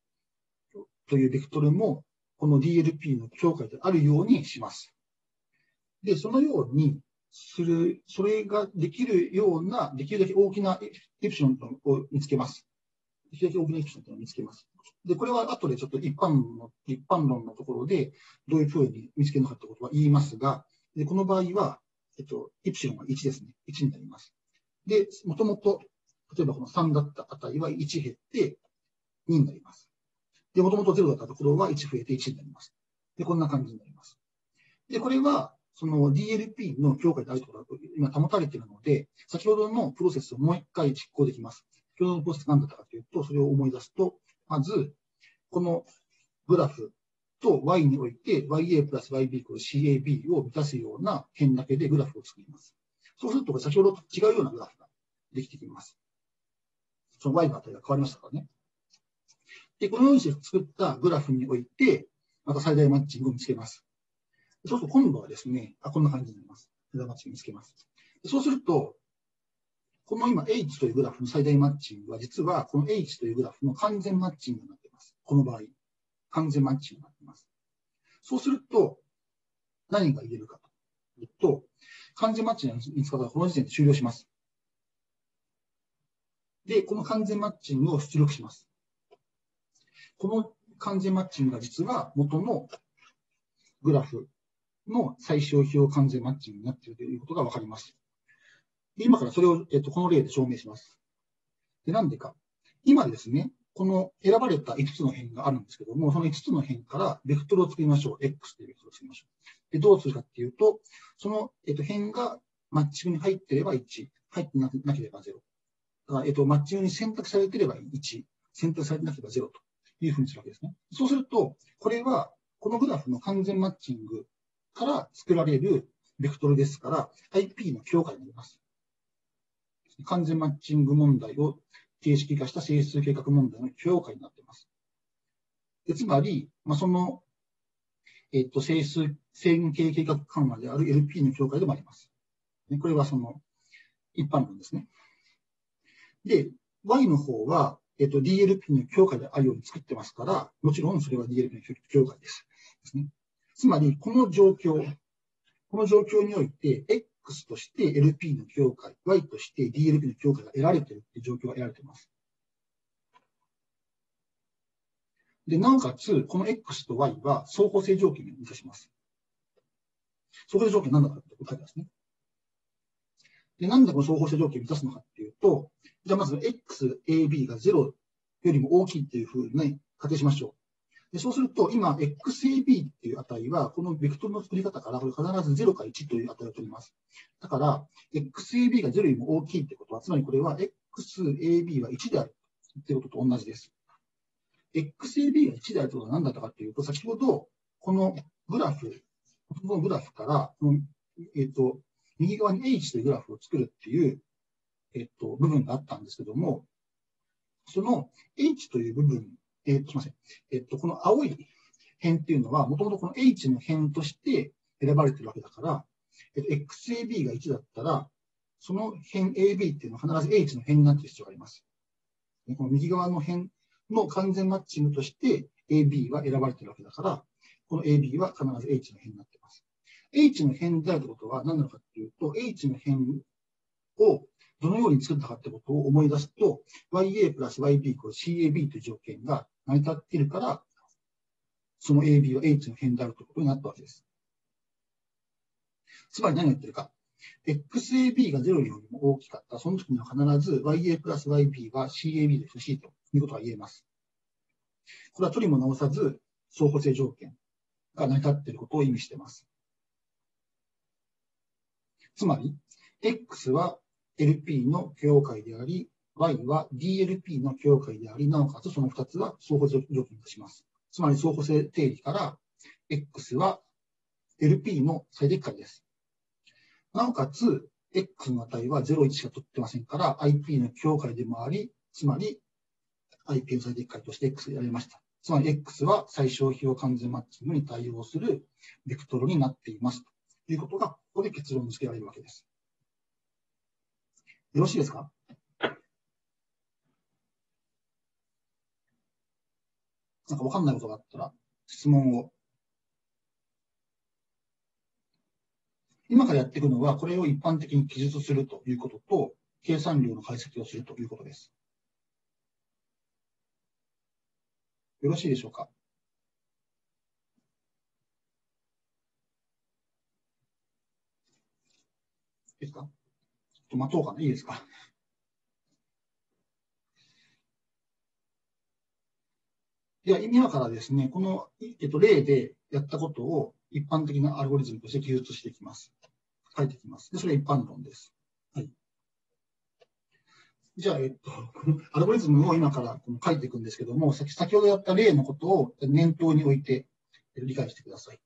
A: というベクトルも、この DLP の境界であるようにします。で、そのようにする、それができるような、できるだけ大きなエプシロンを見つけます。できるだけ大きなエプシロンを見つけます。で、これは後でちょっと一般の、一般論のところで、どういうふうに見つけるのかってことは言いますが、で、この場合は、えっと、エプシロンは1ですね。1になります。で、もともと、例えばこの3だった値は1減って2になります。で、もともと0だったところは1増えて1になります。で、こんな感じになります。で、これは、その DLP の強化であるところが今保たれているので、先ほどのプロセスをもう一回実行できます。先ほどのプロセス何だったかというと、それを思い出すと、まず、このグラフと y において ya プラス yb イコール cab を満たすような辺だけでグラフを作ります。そうすると、先ほどと違うようなグラフができてきます。その y の値が変わりましたからね。で、このようにして作ったグラフにおいて、また最大マッチングを見つけます。そうすると今度はですね、あ、こんな感じになります。最大マッチング見つけます。そうすると、この今 H というグラフの最大マッチングは実はこの H というグラフの完全マッチングになっています。この場合、完全マッチングになっています。そうすると、何が言えるかというと、完全マッチングの見つかたはこの時点で終了します。で、この完全マッチングを出力します。この完全マッチングが実は元のグラフの最小費用完全マッチングになっているということがわかります。今からそれを、えっと、この例で証明します。で、なんでか。今ですね、この選ばれた5つの辺があるんですけども、その5つの辺からベクトルを作りましょう。X というベクトルを作りましょう。で、どうするかっていうと、その、えっと、辺がマッチングに入っていれば1、入ってなければ0。だから、えっと、マッチングに選択されていれば1、選択されてなければ0というふうにするわけですね。そうすると、これは、このグラフの完全マッチングから作られるベクトルですから、IP の境界になります。完全マッチング問題を形式化した整数計画問題の評価になっています。でつまり、まあ、その、えっと、整数線形計画緩和である LP の境界でもあります。これはその一般論ですね。で、Y の方は、えっと、DLP の境界であるように作ってますから、もちろんそれは DLP の境界です。ですね。つまり、この状況、この状況において、X として LP の境界、Y として DLP の境界が得られているという状況が得られています。で、なおかつ、この X と Y は相補性条件を満たします。相補性条件なんだかって書いてますね。で、なんでこの相補性条件を満たすのかっていうと、じゃあまず X、AB が0よりも大きいっていうふうに仮定しましょう。でそうすると、今、XAB っていう値は、このベクトルの作り方から、これ必ず0か1という値を取ります。だから、XAB が0よりも大きいってことは、つまりこれは XAB は1であるってことと同じです。XAB が1であるということは何だったかっていうと、先ほど、このグラフ、このグラフから、えっ、ー、と、右側に H というグラフを作るっていう、えっ、ー、と、部分があったんですけども、その H という部分えー、すみません。えっと、この青い辺っていうのは、もともとこの H の辺として選ばれてるわけだから、えっと、XAB が1だったら、その辺 AB っていうのは必ず H の辺になってる必要があります。この右側の辺の完全マッチングとして AB は選ばれてるわけだから、この AB は必ず H の辺になってます。H の辺であることは何なのかっていうと、H の辺をどのように作ったかってことを思い出すと、YA プラス YB イコール CAB という条件が成り立っているから、その AB は H の辺であるということになったわけです。つまり何を言ってるか。XAB が0よりも大きかった。その時には必ず YA プラス YB は CAB で等しいということが言えます。これは取りも直さず相補性条件が成り立っていることを意味しています。つまり、X は LP の境界であり、Y は DLP の境界であり、なおかつその2つは相補条件とします。つまり相補性定理から X は LP の最適解です。なおかつ X の値は0、1しか取ってませんから IP の境界でもあり、つまり IP の最適解として X でやりました。つまり X は最小費用完全マッチングに対応するベクトルになっていますということが、ここで結論付けられるわけです。よろしいですか？なんかわかんないことがあったら、質問を。今からやっていくのは、これを一般的に記述するということと、計算量の解析をするということです。よろしいでしょうか？いいですか？と待とうかな。いいですか？では、今からですね、この、えっと、例でやったことを一般的なアルゴリズムとして記述していきます。書いていきます。で、それは一般論です。はい。じゃあ、えっと、アルゴリズムを今から書いていくんですけども、先ほどやった例のことを念頭に置いて理解してください。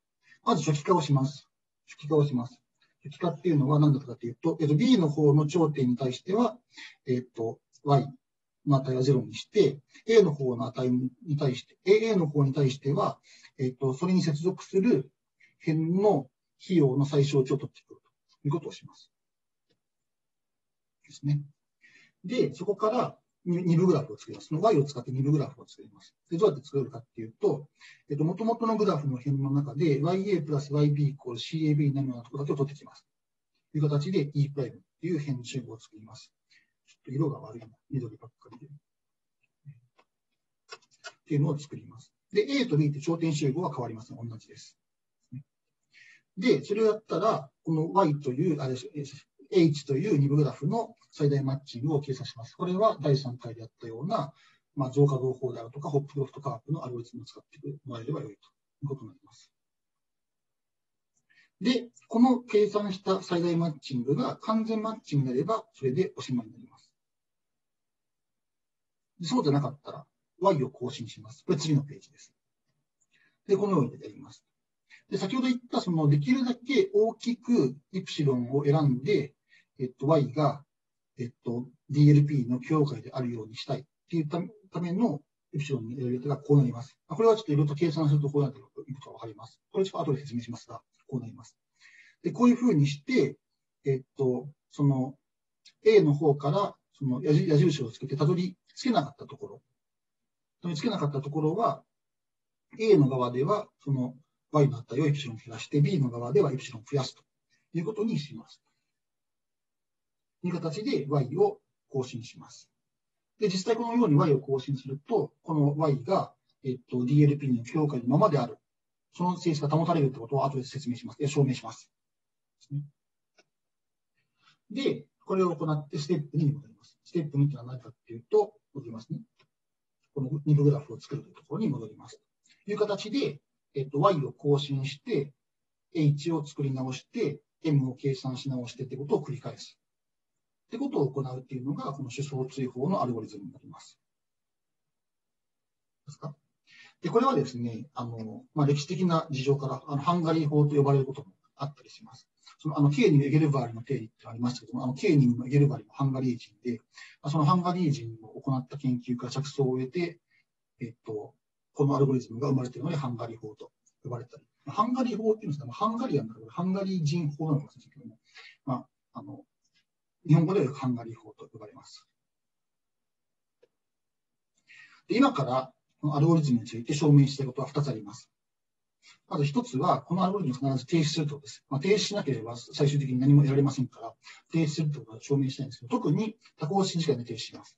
A: まず初期化をします。初期化をします。初期化っていうのは何だったかというと、えっと、B の方の頂点に対しては、えっと、Y の値は0にして、A の方の値に対して、AA の方に対しては、えっ、と、それに接続する辺の費用の最小値を取ってくるということをします。ですね。で、そこから2部グラフを作ります。その Y を使って2部グラフを作ります。で、どうやって作るかっていうと、えっと、元々のグラフの辺の中で YA プラス YB イコール CAB になるようなところだけを取ってきます。という形で E' という辺集合を作ります。ちょっと色が悪いな。緑ばっかりで。っていうのを作ります。で、A と B って頂点集合は変わりません。同じです。で、それをやったら、この Y という、あれ H という二部グラフの最大マッチングを計算します。これは第3回でやったような、まあ、増加合法であるとか、ホップロフトカープのアルゴリズムを使ってもらえればよいということになります。で、この計算した最大マッチングが完全マッチングになれば、それでおしまいになります。そうじゃなかったら、Y を更新します。これ次のページです。で、このようにやります。で、先ほど言った、その、できるだけ大きくイプシロンを選んで、えっと、Y が、えっと、DLP の境界であるようにしたいっていうためのイプシロンのエレベがこうなります。これはちょっといろいろと計算するとこうなっていることがわかります。これちょっと後で説明しますが、こうなります。で、こういうふうにして、えっと、その A の方からその矢印をつけてたどり着けなかったところ、たどり着けなかったところは、A の側ではその Y の値をイプシロン減らして、B の側ではイプシロン増やすということにします。という形で Y を更新します。で、実際このように Y を更新すると、この Y が、えっと、DLP の強化のままである。その性質が保たれるということを後で説明します。証明します。で、これを行ってステップ2に戻ります。ステップ2ってのは何かっていうと、戻りますね。この2部グラフを作るというところに戻ります。という形で、えっと、Y を更新して、H を作り直して、M を計算し直してってことを繰り返す。ってことを行うっていうのが、この主層追放のアルゴリズムになります。ですか？で、これはですね、あの、まあ、歴史的な事情から、あの、ハンガリー法と呼ばれることもあったりします。その、あの、ケーニング・エゲルバーリの定理ってありましたけども、あの、ケーニングエゲルバーリもハンガリー人で、そのハンガリー人の行った研究から着想を得て、えっと、このアルゴリズムが生まれているので、ハンガリー法と呼ばれたり。ハンガリー法っていうんですか、ハンガリアンだからハンガリー人法なのかもしれないけども、まあ、あの、日本語ではハンガリー法と呼ばれます。今から、このアルゴリズムについて証明したいことは2つあります。まず1つは、このアルゴリズムを必ず停止するということです。まあ、停止しなければ最終的に何も得られませんから、停止するということを証明したいんですけど、特に多項式時間で停止します。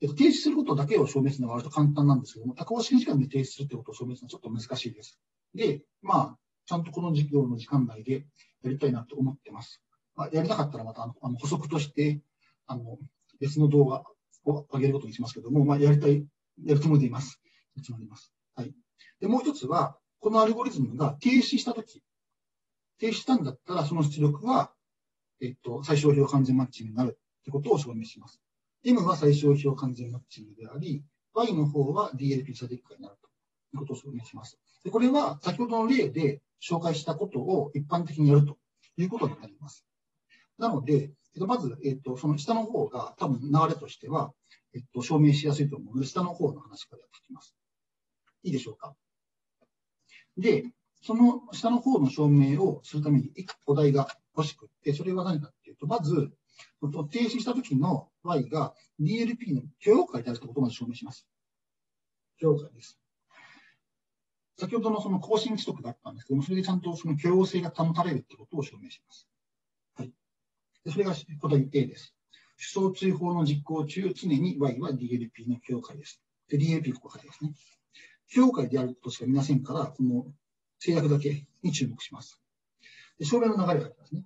A: 停止することだけを証明するのが割と簡単なんですけども、多項式時間で停止するということを証明するのはちょっと難しいです。で、まあ、ちゃんとこの授業の時間内でやりたいなと思ってます。まあ、やりたかったらまたあの補足として、あの、別の動画を上げることにしますけども、まあ、やりたい、やるつもりでいます。やるつもりでいます。はい。で、もう一つは、このアルゴリズムが停止したとき、停止したんだったら、その出力は、えっと、最小表完全マッチングになるってことを証明します。M は最小表完全マッチングであり、Y の方は DLP 最適化になるということを証明します。でこれは先ほどの例で紹介したことを一般的にやるということになります。なので、えっと、まず、えっと、その下の方が多分流れとしては、えっと、証明しやすいと思うので、下の方の話からやっていきます。いいでしょうか？で、その下の方の証明をするために、一個お題が欲しくて、それは何かっていうと、まず、停止した時の Y が DLP の許容解であるということまで証明します。許容解です。先ほどのその更新規則があったんですけども、それでちゃんとその許容性が保たれるということを証明します。それが答え A です。主層追放の実行中、常に Y は DLP の許容解です。で、DLP ここ書いてますね。許容解であることしか見ませんから、この制約だけに注目します。で証明の流れがありますね。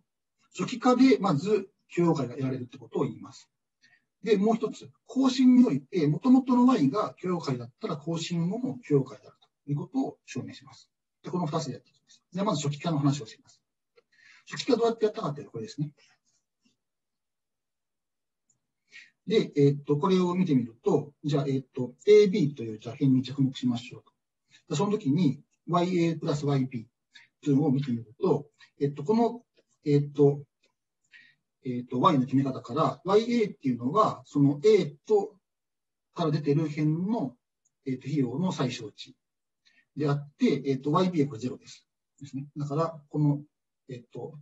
A: 初期化でまず許容解が得られるってことを言います。で、もう一つ、更新において、もともとの Y が許容解だったら、更新後も許容解であるということを証明します。で、この二つでやっていきます。では、まず初期化の話をします。初期化どうやってやったかというと、これですね。で、え、っと、これを見てみると、じゃあ、え、っと、AB という、じゃあ、辺に着目しましょうと。その時に、YA プラス YB というのを見てみると、えっと、この、えっと、えっ、と、y の決め方から、ya っていうのは、その a と、から出てる辺の、えっ、と、費用の最小値であって、えっ、と、yb はこれ0です。ですね。だから、この、えっ、と、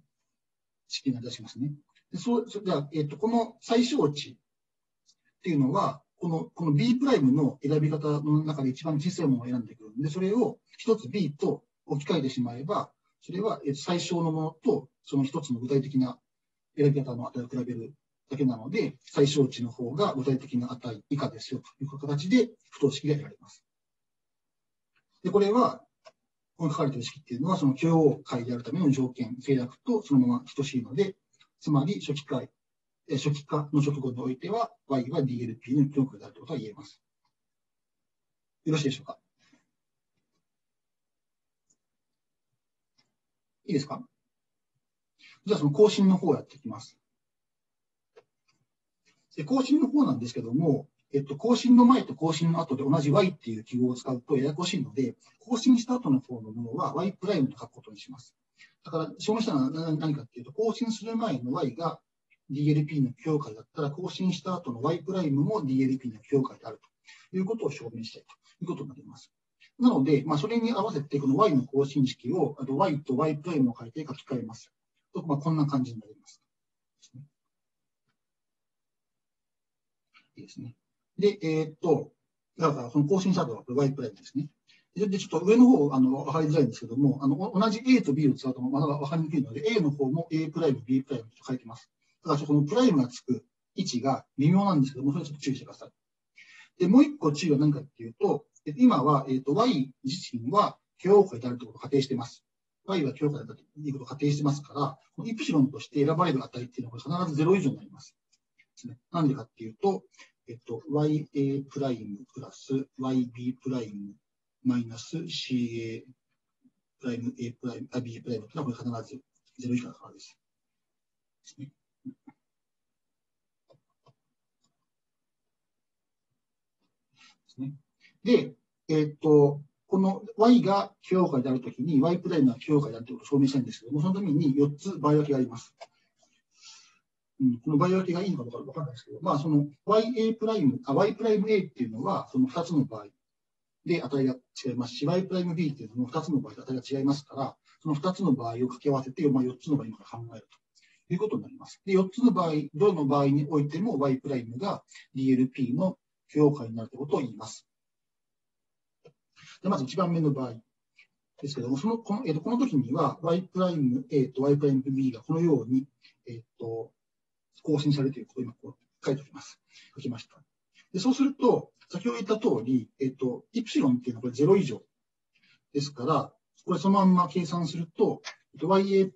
A: 式が出しますね。でそう、それでは、えっ、と、この最小値っていうのは、この、この b' プライムの選び方の中で一番小さいものを選んでくるんで、それを一つ b と置き換えてしまえば、それは最小のものと、その一つの具体的な選び方の値を比べるだけなので、最小値の方が具体的な値以下ですよという形で不等式が得られます。で、これは、この書かれている式っていうのは、その許容解であるための条件、制約とそのまま等しいので、つまり初期解、初期化の直後においては、y は DLP の許容解であるということが言えます。よろしいでしょうか？いいですか？じゃあその更新の方をやっていきます。で更新の方なんですけども、えっと、更新の前と更新の後で同じ y っていう記号を使うとややこしいので、更新した後の方のものは y プライムと書くことにします。だから、証明したのは何かっていうと、更新する前の y が DLP の境界だったら、更新した後の y プライムも DLP の境界であるということを証明したいということになります。なので、まあ、それに合わせて、この y の更新式を、あと y と y プライムを書いて書き換えます。とまあ、こんな感じになります。いいですね。で、えー、っと、だから、その更新した後は y プライムですね。で、ちょっと上の方、あの、わかりづらいんですけども、あの、同じ A と B を使うとまだわかりにくいので、A の方も A プライム、B プライムと書いてます。ただ、このプライムがつく位置が微妙なんですけども、それちょっと注意してください。で、もう一個注意は何かっていうと、今は、えっ、と、y 自身は許容解であるということを仮定しています。y は許容解であるということを仮定してますから、このイプシロンとして選ばれる値っていうのは必ず0以上になります。ですね。なんでかっていうと、えっと、ya プライムプラス yb プライムマイナス ca プライム a プライム、あ、b プライムというのはこれ必ず0以下だからです。ですね。ですね。で、えっ、と、この y が許容解であるときに y プライムが許容解であるということを証明したいんですけども、そのために4つ倍分けがあります。うん、この倍分けがいいのかどうかわかんないですけど、まあ、その ya プライム、あ、y プライム a っていうのは、その2つの場合で値が違いますし、y プライム b っていうのも2つの場合で値が違いますから、その2つの場合を掛け合わせて、まあ、4つの場合今から考えるとということになります。で、4つの場合、どの場合においても y プライムが DLP の許容解になるということを言います。でまず1番目の場合ですけども、そのこの,、えー、とこの時には y プライム a と y プライム b がこのように、えー、と更新されていることを今こう書いておきます。書きました。でそうすると、先ほど言った通り、えっ、ー、と、イプシロンっていうのはこれ0以上ですから、これそのまんま計算すると、えっと、ya、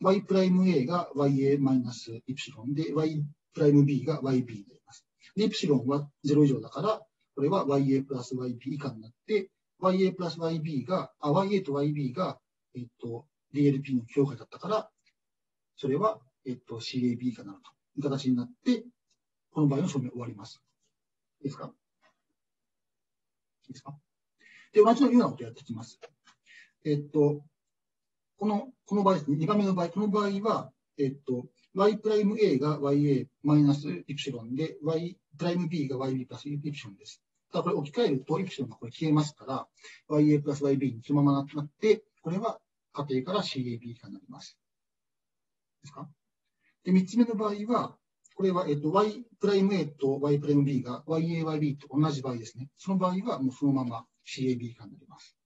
A: y'a が ya マイナスイプシロンで、y'b が yb になります。で、イプシロンは0以上だから、これは ya プラス yb 以下になって、ya プラス yb が、あ、ya と yb が、えっと、DLP の境界だったから、それは、えっと、CAB 以下になるという形になって、この場合の証明終わります。いいですか？いいですか？で、同じようなことをやっていきます。えっと、この、この場合ですね、2番目の場合、この場合は、えっと、y プライム a が ya マイナスイプシロンで、y プライム b が yb プラスイプシロンです。ただこれ置き換えると、イプシロンがこれ消えますから、ya プラス yb にそのままなって、これは仮定から CAB 以下になります。ですか？で、3つ目の場合は、これは、えっと、y プライム a と y プライム b が ya、yb と同じ場合ですね。その場合は、もうそのまま CAB 以下になります。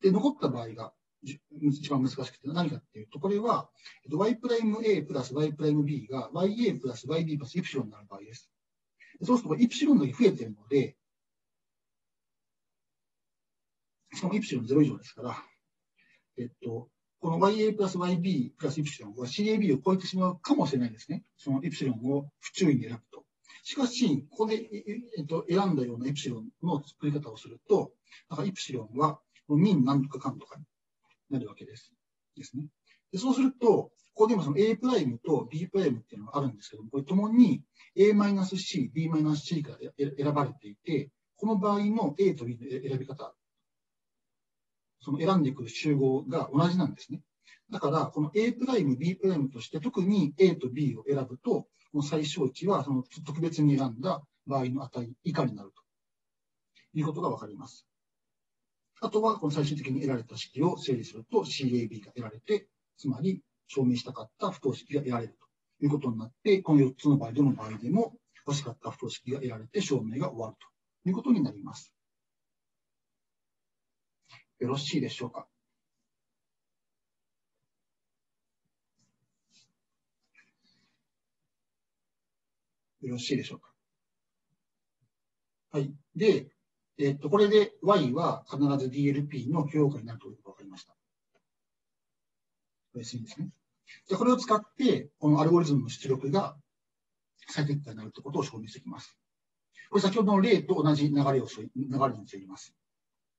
A: で、残った場合が、一番難しくて何かっていうと、これは、y プライム a プラス y プライム b が ya プラス yb プラスイプシロンになる場合です。そうすると、イプシロンだけ増えてるので、しかもイプシロン0以上ですから、えっと、この ya プラス yb プラスイプシロンは CAB を超えてしまうかもしれないですね。そのイプシロンを不注意に選ぶと。しかし、ここで、えっと、選んだようなイプシロンの作り方をすると、だからイプシロンはミンなんとかかんとかになるわけです。ですね。でそうすると、ここで今その A プライムと B プライムっていうのがあるんですけども、これともに A-C、B-C から選ばれていて、この場合の A と B の選び方、その選んでくる集合が同じなんですね。だから、この A プライム、B プライムとして特に A と B を選ぶと、この最小値はその特別に選んだ場合の値以下になるということがわかります。あとは、この最終的に得られた式を整理すると CAB が得られて、つまり証明したかった不等式が得られるということになって、この4つの場合、どの場合でも欲しかった不等式が得られて証明が終わるということになります。よろしいでしょうか？よろしいでしょうか？はい。で、えっと、これで y は必ず DLP の許容価になるということが分かりました。これですね。で、これを使って、このアルゴリズムの出力が最適化になるということを証明していきます。これ先ほどの例と同じ流れを、流れについます。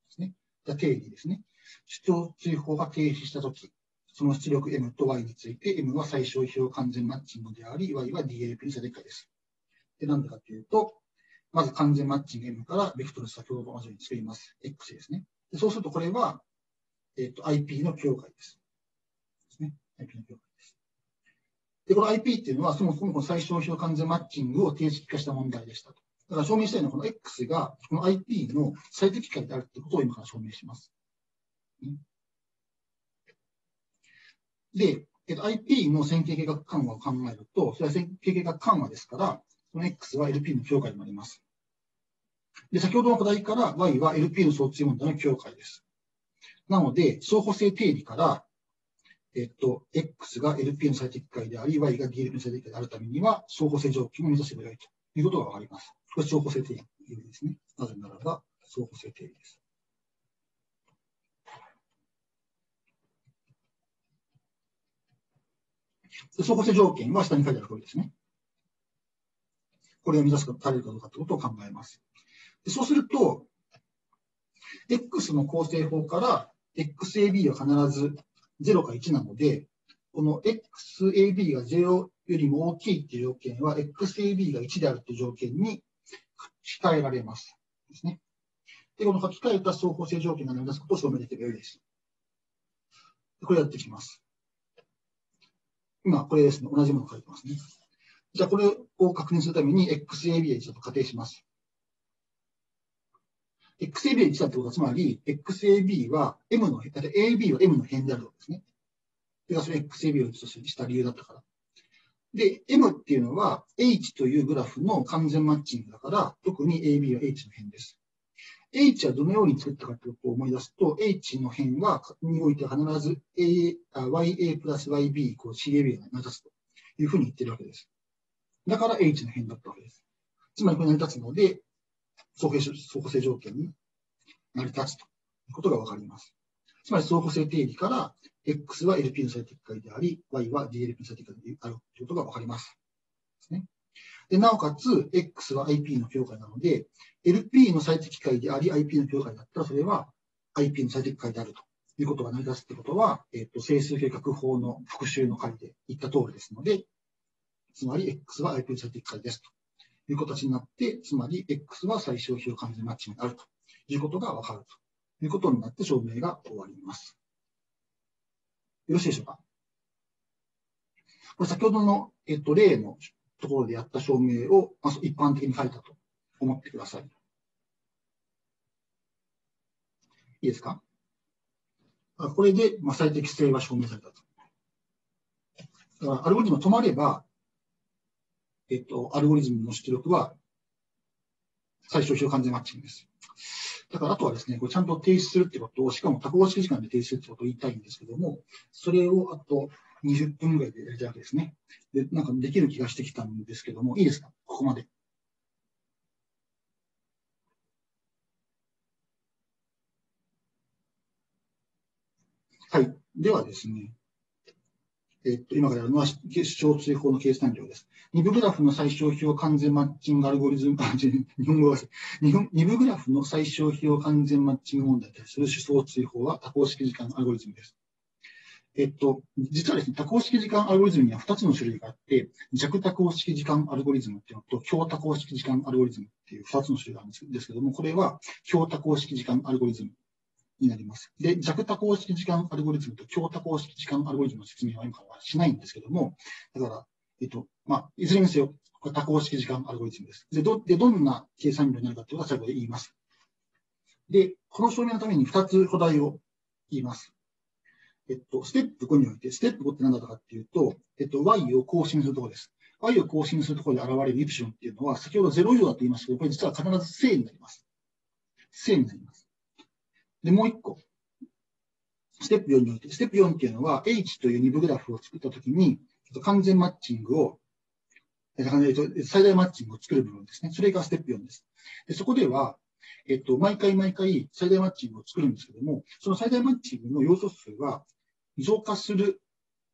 A: ですね。じゃ定理ですね。主張追放が停止したとき、その出力 M と Y について、M は最小費用完全マッチングであり、Y は DLP 最適化です。で、なんでかというと、まず完全マッチング M からベクトル先ほどと同じように作ります。X ですね。でそうするとこれは、えっ、ー、と、IP の境界です。ですね。IP の境界です。で、この IP っていうのは、そもそもこの最小表完全マッチングを定式化した問題でしたと。だから証明したいのは、この X がこの IP の最適解であるということを今から証明します。で、えっと、IP の線形計画緩和を考えると、それは線形計画緩和ですから、この X は LP の境界になります。で、先ほどの課題から Y は LP の相対問題の境界です。なので、相補性定理から、えっと、X が LP の最適解であり、Y が DLP の最適解であるためには、相補性条件を満たせばよいということがわかります。これ相補性定理ですね。なぜならば、相補性定理です。相補性条件は下に書いてある通りですね。これを目指すか、足りるかどうかということを考えます。そうすると、X の構成法から XAB は必ず0か1なので、この XAB が0よりも大きいっていう条件は XAB が1であるという条件に書き換えられます。ですね。で、この書き換えた相補性条件が成り出すことを証明できればよいです。これやっていきます。今、これですね。同じものを書いてますね。じゃあ、これを確認するために XAB は1だと仮定します。XAB は1だってことは、つまり、XAB は M の、AB は M の辺であるわけですね。それがそれ XAB を1とした理由だったから。で、M っていうのは H というグラフの完全マッチングだから、特に AB は H の辺です。H はどのように作ったかということを思い出すと、H の辺は、において必ず A、YA プラス YB イコール CAB が成り立つというふうに言ってるわけです。だから H の辺だったわけです。つまりこれ成り立つので、相補性条件に成り立つということがわかります。つまり相補性定理から X は LP の最適解であり、Y は DLP の最適解であるということがわかります。ですね。で、なおかつ、X は IP の境界なので、LP の最適解であり、IP の境界だったら、それは IP の最適解であるということが成り立つということは、えっ、ー、と、整数計画法の復習の回で言った通りですので、つまり X は IP の最適解ですという形になって、つまり X は最小費用完全マッチになるということがわかるということになって証明が終わります。よろしいでしょうか？これ先ほどの、えっ、と、例のところでやった証明を、まあ、一般的に書いたと思ってください。いいですか？これで、まあ、最適性は証明されたと。アルゴリズム止まれば、えっと、アルゴリズムの出力は最小表完全マッチングです。だからあとはですね、これちゃんと提出するってことを、しかも多項式時間で提出するってことを言いたいんですけども、それをあと20分ぐらいでやりたいわけですね。で、なんかできる気がしてきたんですけども、いいですか？ここまで。はい。ではですね、えっと、今からやるのは、主張追放の計算量です。二部グラフの最小費用完全マッチングアルゴリズム、あ、日本語は二部グラフの最小費用完全マッチング問題に対する主張追放は多項式時間アルゴリズムです。えっと、実はですね、多項式時間アルゴリズムには2つの種類があって、弱多項式時間アルゴリズムっていうのと、強多項式時間アルゴリズムっていう2つの種類があるんですけども、これは強多項式時間アルゴリズムになります。で、弱多項式時間アルゴリズムと強多項式時間アルゴリズムの説明は今からはしないんですけども、だから、えっと、まあ、いずれにせよ、これ多項式時間アルゴリズムです。で、ど、で、どんな計算量になるかというのは最後で言います。で、この証明のために2つお題を言います。えっと、ステップ5において、ステップ5って何だったかっていうと、えっと、y を更新するところです。y を更新するところで現れるイプシロンっていうのは、先ほど0以上だと言いましたけど、これ実は必ず正になります。正になります。で、もう一個。ステップ4において、ステップ4っていうのは、H という二部グラフを作ったときに、完全マッチングを最大マッチングを作る部分ですね。それがステップ4です。でそこでは、えっと、毎回毎回最大マッチングを作るんですけども、その最大マッチングの要素数は増加する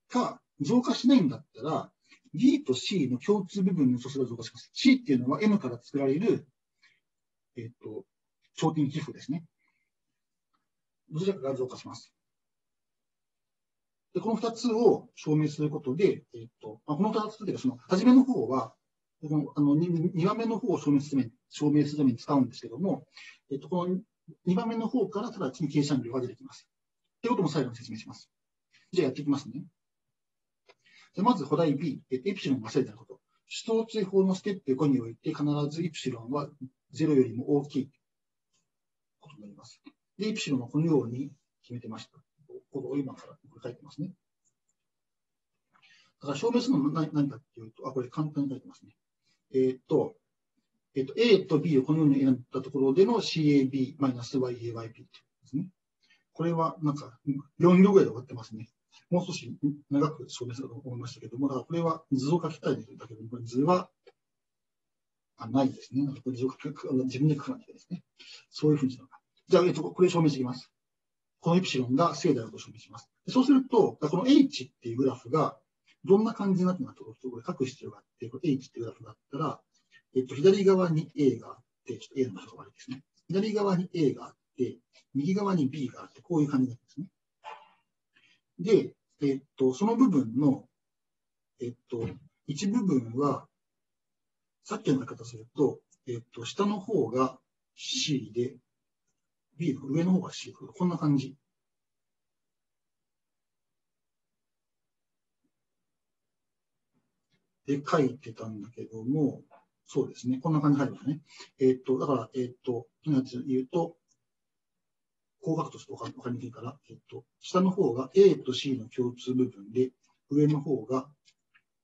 A: か、増加しないんだったら、B と C の共通部分の素数が増加します。C っていうのは M から作られる、えっと、頂点寄付ですね。どちらかが増加します。で、この二つを証明することで、えっと、まあ、この二つというか、その、初めの方は、この、あの、二番目の方を証明するために、証明するために使うんですけども、えっと、この二番目の方から直ちに計算量が出てきます。ということも最後に説明します。じゃあやっていきますね。じゃまず、補題 B、エプシロンが忘れてること。主導追放のステップ5において、必ずイプシロンは0よりも大きいことになります。で、イプシロンはこのように決めてました。ここ今から書いてますね。だから証明するのは何かっていうと、あ、これ簡単に書いてますね。えー、っと、え、っと、A と B をこのように選んだところでの CAB-YAYP ですね。これはなんか4行ぐらいで終わってますね。もう少し長く証明すると思いましたけども、だからこれは図を書きたいんだけども、これ図はあないですね。これ図を書く自分で書かなきゃいけないですね。そういうふうにしたのか。じゃあ、えっと、これ証明していきます。このエプシロンが正であると証明します。そうすると、この H っていうグラフがどんな感じになってるかと、これ書く必要があって、これ H っていうグラフがあったら、えっと、左側に A があって、ちょっと A の場所が悪いですね。左側に A があって、右側に B があって、こういう感じなんですね。で、えっと、その部分の、えっと、一部分は、さっきの書き方すると、えっと、下の方が C で、B の上の方が C。こんな感じ。で書いてたんだけども、そうですね。こんな感じで書いてますね。えー、っと、だから、えー、っと、のやつ言うと、工学としてわかりにくいから、え、っと、下の方が A と C の共通部分で、上の方が、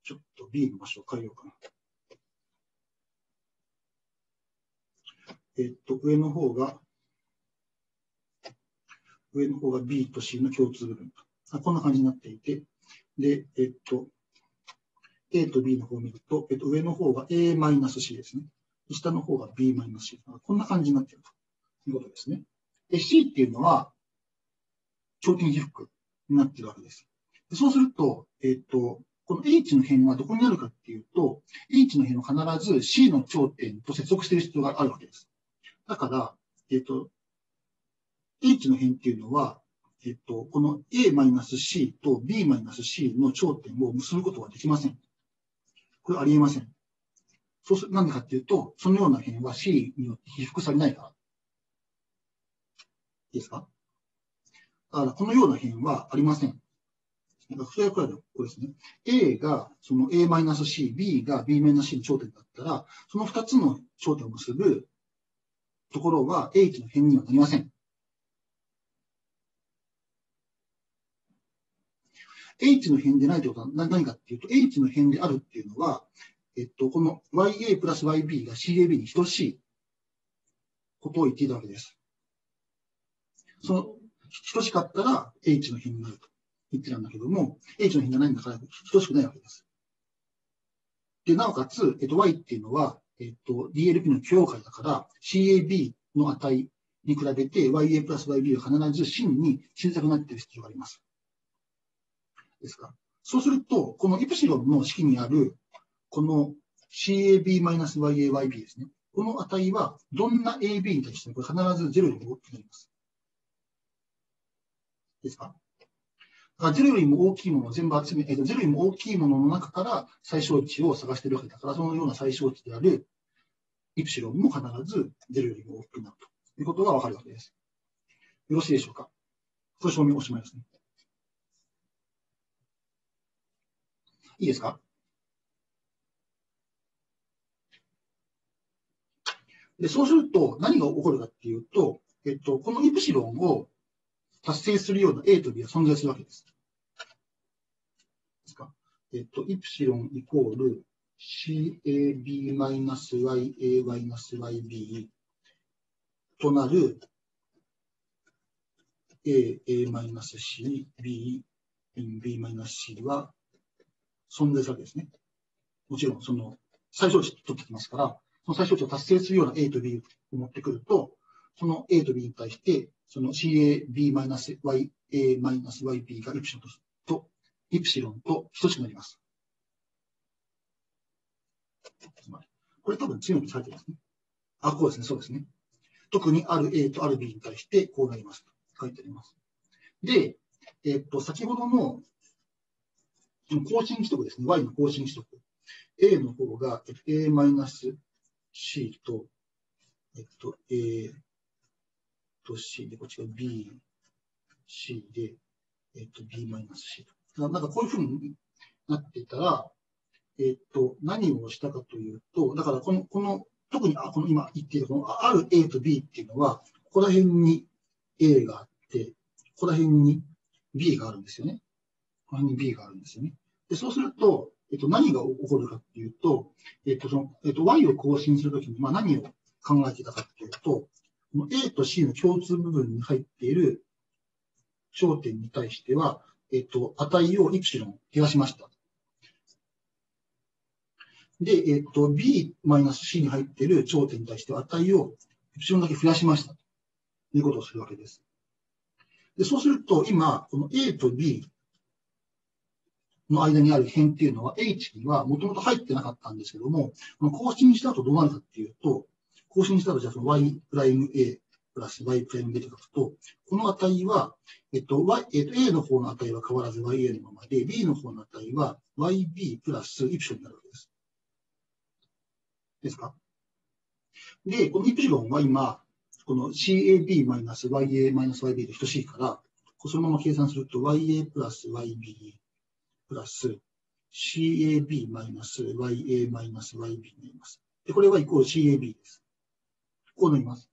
A: ちょっと B の場所を変えようかな。えっと、上の方が、上の方が B と C の共通部分。あこんな感じになっていて、で、えっと、A と B の方を見ると、えっと、上の方が A-C ですね。下の方が B-C。こんな感じになっているということですね。で、C っていうのは、頂点被覆になっているわけです。でそうすると、えっと、この H の辺はどこにあるかっていうと、H の辺は必ず C の頂点と接続している必要があるわけです。だから、えっと、H の辺っていうのは、えっと、この A-C と B-C の頂点を結ぶことはできません。これありえません。そうする、なんでかっていうと、そのような辺は C によって被覆されないから。いいですか？だから、このような辺はありません。それはこれこれですね。A がその A-C、B が B-C の頂点だったら、その2つの頂点を結ぶところは H の辺にはなりません。H の辺でないということは何かっていうと、H の辺であるっていうのは、えっと、この YA プラス YB が CAB に等しいことを言っていたわけです。その、等しかったら H の辺になると言ってたんだけども、H の辺じゃないんだから等しくないわけです。で、なおかつ、えっと、Y っていうのは、えっと、DLP の許容解だから、CAB の値に比べて YA プラス YB は必ず真に小さくなっている必要があります。ですか？そうすると、このイプシロンの式にある、この CAB-YAYB ですね。この値は、どんな AB に対しても、これ必ず0よりも大きくなります。ですか？だ0よりも大きいものを全部集め、えっと、0よりも大きいものの中から最小値を探しているわけだから、そのような最小値であるイプシロンも必ず0よりも大きくなるということがわかるわけです。よろしいでしょうか？これ証明おしまいですね。いいですか？で、そうすると何が起こるかっていうと、えっと、このイプシロンを達成するような A と B が存在するわけです。ですか？えっと、イプシロンイコール CAB-YA-YB となる A、A-C、B、B-C は存在するわけですね。もちろん、その最小値取ってきますから、その最小値を達成するような A と B を持ってくると、その A と B に対して、その CAB-YA-YB がイプシロンと、イプシロンと等しくなります。つまりこれ多分強くされてますね。あ、こうですね、そうですね。特にある A とある B に対してこうなりますと書いてあります。で、えっと、先ほどの更新規則ですね。y の更新規則。A の方が A-C と、えっと、A と C で、こっちが B、C で、えっと、B-C と。なんかこういうふうになっていたら、えっと、何をしたかというと、だからこの、この、特に、あ、この今言っている、この、ある A と B っていうのは、ここら辺に A があって、ここら辺に B があるんですよね。ここに B があるんですよね。で、そうすると、えっと、何が起こるかっていうと、えっと、その、えっと、Y を更新するときに、まあ何を考えていたかっていうと、この A と C の共通部分に入っている頂点に対しては、えっと、値をイプシロン減らしました。で、えっと、B-C に入っている頂点に対しては値をイプシロンだけ増やしました。ということをするわけです。で、そうすると、今、この A と B の間にある辺っていうのは H にはもともと入ってなかったんですけども、この更新した後どうなるかっていうと、更新した後じゃあその y'' A プラス y' B と書くと、この値は、えっと、y、えっと、A の方の値は変わらず ya のままで、B の方の値は yb プラスイプシロンになるわけです。ですか？で、このイプシロンは今、この CAB マイナス YA マイナス YB と等しいから、そのまま計算すると YA プラス YB プラス CAB マイナス YA マイナス YB になります。で、これはイコール CAB です。こうなります。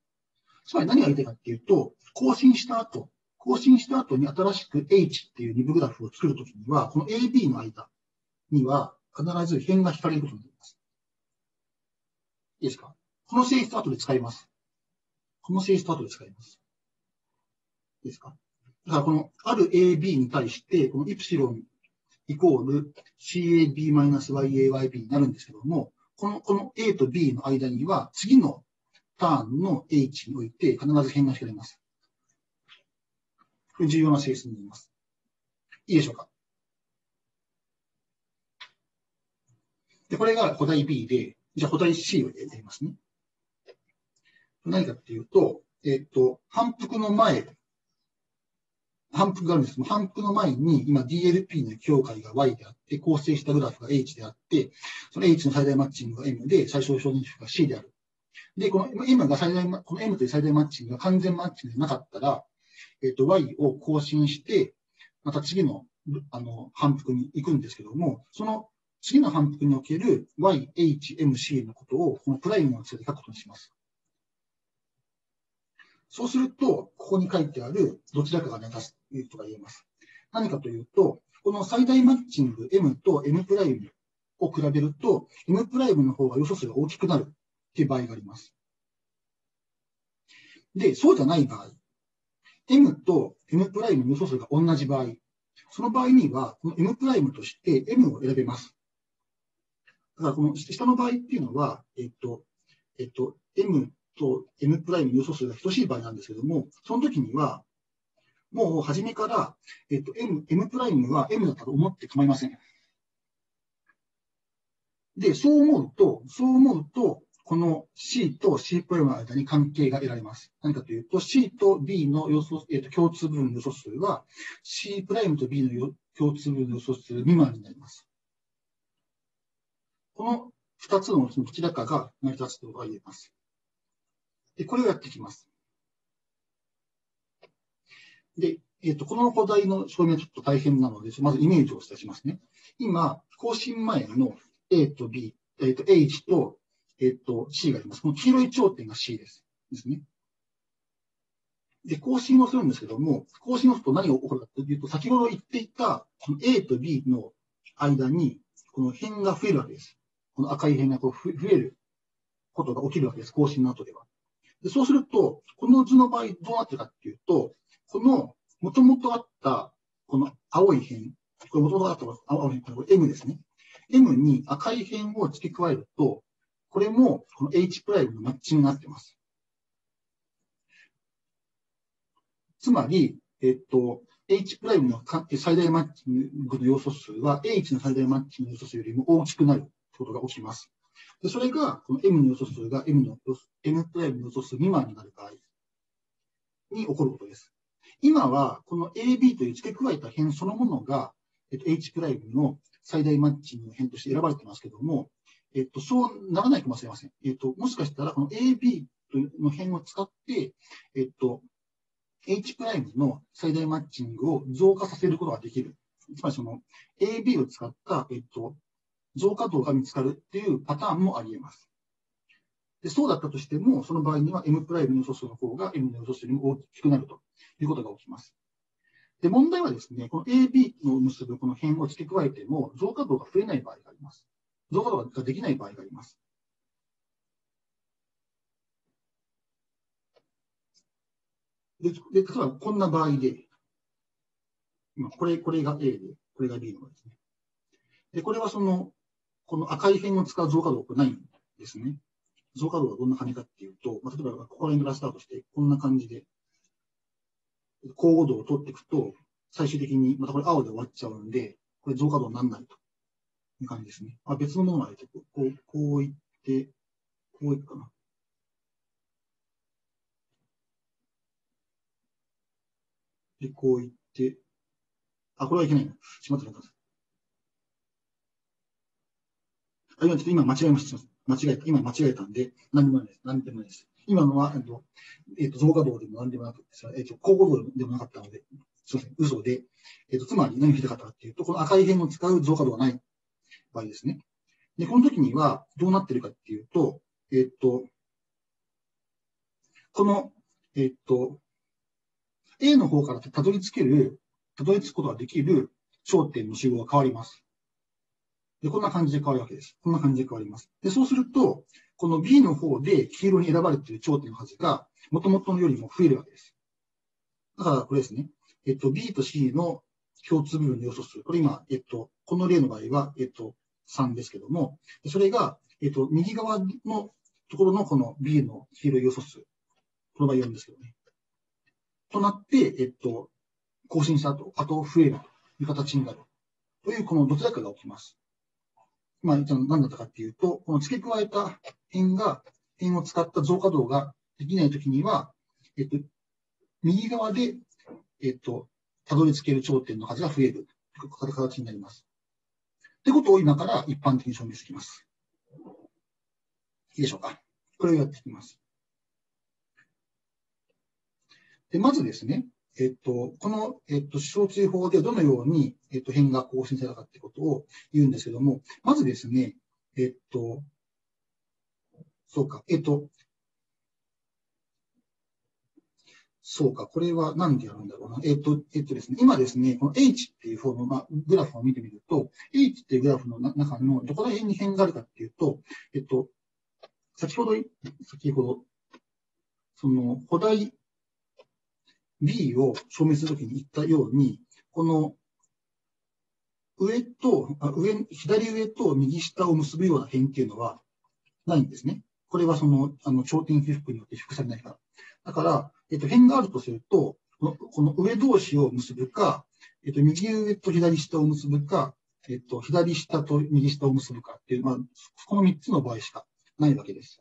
A: つまり何が言いたいかっていうと、更新した後、更新した後に新しく H っていう二部グラフを作るときには、この AB の間には必ず辺が引かれることになります。いいですか？この性質後で使います。この性質後で使います。いいですか？だからこのある AB に対して、このイプシロンイコール CAB-YAYB になるんですけども、この、この A と B の間には、次のターンの H において必ず変が引かれます。重要な性質になります。いいでしょうか？で、これが古代 B で、じゃあ古代 C をやりますね。何かっていうと、えっ、と、反復の前反復があるんですけど、反復の前に今 DLP の境界が Y であって、構成したグラフが H であって、その H の最大マッチングが M で、最小小認識が C である。で、この M が最大、この M という最大マッチングが完全マッチングでなかったら、えっ、と、Y を更新して、また次の、あの、反復に行くんですけども、その次の反復における Y、H、M、C のことを、このプライムのつけて書くことにします。そうすると、ここに書いてあるどちらかがね、出すいうとが言えます。何かというと、この最大マッチング M と M プライムを比べると、M プライムの方が予想数が大きくなるっていう場合があります。で、そうじゃない場合、M と M プライムの予想数が同じ場合、その場合には、この M プライムとして M を選べます。だからこの下の場合っていうのは、えっと、えっと、M と M プライムの予想数が等しい場合なんですけども、その時には、もう初めから、えっと、M、M プライムは M だったと思って構いません。で、そう思うと、そう思うと、この C と C プライムの間に関係が得られます。何かというと、C と B の予想、えっと、共通部分の予想数は、C プライムと B の共通部分の予想数未満になります。この二つのうちのどちらかが成り立つとは言えます。で、これをやっていきます。で、えっ、ー、と、この課題の証明はちょっと大変なので、まずイメージをお伝えしますね。今、更新前の A と B、えっ、ー、と、H と、えっ、ー、と、C があります。この黄色い頂点が C です。ですね。で、更新をするんですけども、更新をすると何が起こるかというと、先ほど言っていた、この A と B の間に、この辺が増えるわけです。この赤い辺がこう増えることが起きるわけです。更新の後では。でそうすると、この図の場合どうなってるかっていうと、この元々あった、この青い辺、これ元々あった青い辺、これ M ですね。M に赤い辺を付け加えると、これもこの H プライムのマッチになってます。つまり、えっと、H プライムの最大マッチングの要素数は H の最大マッチングの要素数よりも大きくなることが起きます。でそれが、この M の要素数が M の M プライムの要素数未満になる場合に起こることです。今は、この AB という付け加えた辺そのものが、えっと、H プライムの最大マッチングの辺として選ばれてますけども、えっと、そうならないかもしれません。えっと、もしかしたら、この AB の辺を使って、えっと、H プライムの最大マッチングを増加させることができる。つまりその AB を使った、えっと、増加度が見つかるっていうパターンもあり得ます。でそうだったとしても、その場合には M プライムの素数の方が M の素数よりも大きくなるということが起きます。で、問題はですね、この AB の結ぶこの辺を付け加えても、増加度が増えない場合があります。増加度ができない場合があります。で、で例えばこんな場合で、これ、これが A で、これが B の場合ですね。で、これはその、この赤い辺を使う増加度がないんですね。増加度がどんな感じかっていうと、まあ、例えばここら辺からスタートして、こんな感じで、交互度を取っていくと、最終的にまたこれ青で終わっちゃうんで、これ増加度にならないという感じですね。まあ別のものが出てこう、こういって、こういくかな。で、こういって、あ、これはいけないな。しまってください。あ、今ちょっと今間違えました。間違えた。今間違えたんで、何でもないです。何でもないです。今のは、えっと、えっと、増加度でも何でもなく、えっと、交互度でもなかったので、すみません、嘘で、えっと、つまり何を言いたかったかっていうと、この赤い辺を使う増加度がない場合ですね。で、この時にはどうなってるかっていうと、えっと、この、えっと、A の方からたどり着ける、たどり着くことができる焦点の集合が変わります。で、こんな感じで変わるわけです。こんな感じで変わります。で、そうすると、この B の方で黄色に選ばれている頂点の数が、元々のよりも増えるわけです。だからこれですね。えっと、B と C の共通部分の要素数。これ今、えっと、この例の場合は、えっと、3ですけども、それが、えっと、右側のところのこの B の黄色い要素数。この場合4ですけどね。となって、えっと、更新した後、後増えるという形になる。という、このどちらかが起きます。まあ、何だったかっていうと、この付け加えた辺が、辺を使った増加度ができないときには、えっと、右側で、えっと、たどり着ける頂点の数が増えるという形になります。ってことを今から一般的に証明していきます。いいでしょうか？これをやっていきます。でまずですね、えっと、この、えっと、小追法でどのように、えっと、変が更新されたかってことを言うんですけども、まずですね、えっと、そうか、えっと、そうか、これは何でやるんだろうな。えっと、えっとですね、今ですね、この H っていう方の、まあ、グラフを見てみると、H っていうグラフの中のどこら辺に変があるかっていうと、えっと、先ほど、先ほど、その、古代 B を証明するときに言ったように、この上と、上、左上と右下を結ぶような辺っていうのはないんですね。これはその、あの、頂点被覆によって被覆されないから。だから、えっと、辺があるとすると、この上同士を結ぶか、えっと、右上と左下を結ぶか、えっと、左下と右下を結ぶかっていう、まあ、この3つの場合しかないわけです。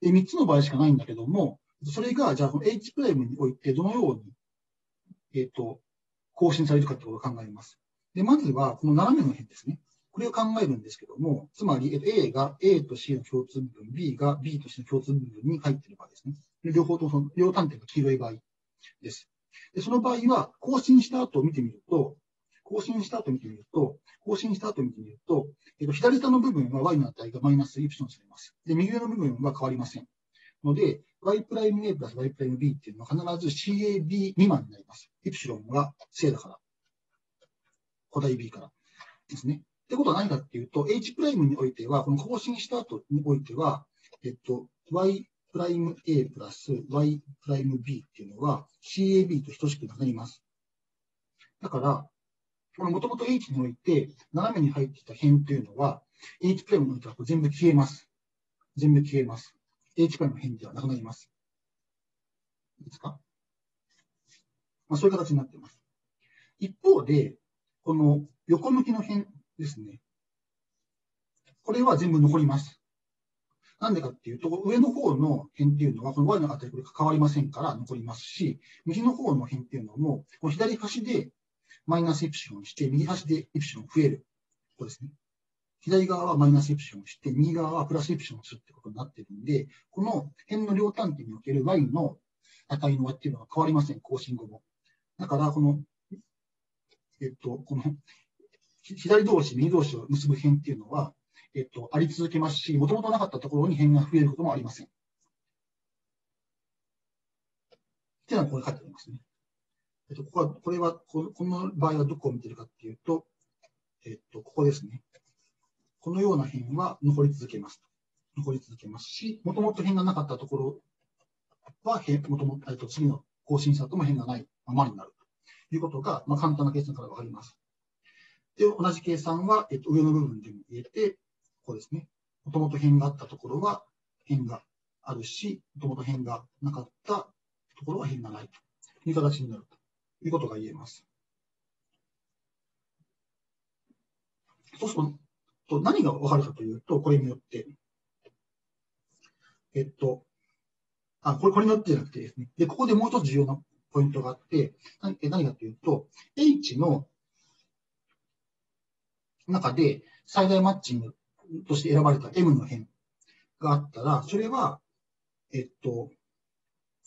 A: で、3つの場合しかないんだけども、それが、じゃあ、この H プライムにおいてどのように、えっ、と、更新されるかということを考えます。で、まずは、この斜めの辺ですね。これを考えるんですけども、つまり、A が A と C の共通部分、B が B と C の共通部分に入っている場合ですね。両方とその、両端点が黄色い場合です。で、その場合は、更新した後を見てみると、更新した後見てみると、更新した後見てみると、えっと、左下の部分は y の値がマイナスイプシロンされます。で、右上の部分は変わりません。ので、y'' a プラス y'' b っていうのは必ず CAB 未満になります。イプシロンが正だから。古代 B からですね。ってことは何かっていうと、H' においては、この更新した後においては、えっと、y'' a プラス y'' b っていうのは CAB と等しくなります。だから、このもともと H において、斜めに入ってきた辺というのは、H プライムにおいては全部消えます。全部消えます。H プライムの辺ではなくなります。いいですか？まあ、そういう形になっています。一方で、この横向きの辺ですね。これは全部残ります。なんでかっていうと、上の方の辺っていうのは、この y の値これ変わりませんから残りますし、右の方の辺っていうのも、この左端でマイナスイプシロンして、右端でイプシロン増える。ここですね。左側はマイナスイプシロンをして、右側はプラスイプシロンをするってことになってるんで、この辺の両端点における y の値の和っていうのは変わりません、更新後も。だから、この、えっと、この、左同士、右同士を結ぶ辺っていうのは、えっと、あり続けますし、もともとなかったところに辺が増えることもありません。っていうのはここに書いてありますね。えっと、ここは、これは、この場合はどこを見てるかっていうと、えっと、ここですね。このような辺は残り続けます。残り続けますし、もともと辺がなかったところは、もともと、次の更新差とも辺がないままになるということが、まあ、簡単な計算からわかります。で、同じ計算は、えっと、上の部分でも言えて、ここですね。もともと辺があったところは辺があるし、もともと辺がなかったところは辺がないという形になるということが言えます。そうすると、何がわかるかというと、これによって、えっと、あ、これ、これによってじゃなくてですね。で、ここでもう一つ重要なポイントがあって、何何かというと、H の中で最大マッチングとして選ばれた M の辺があったら、それは、えっと、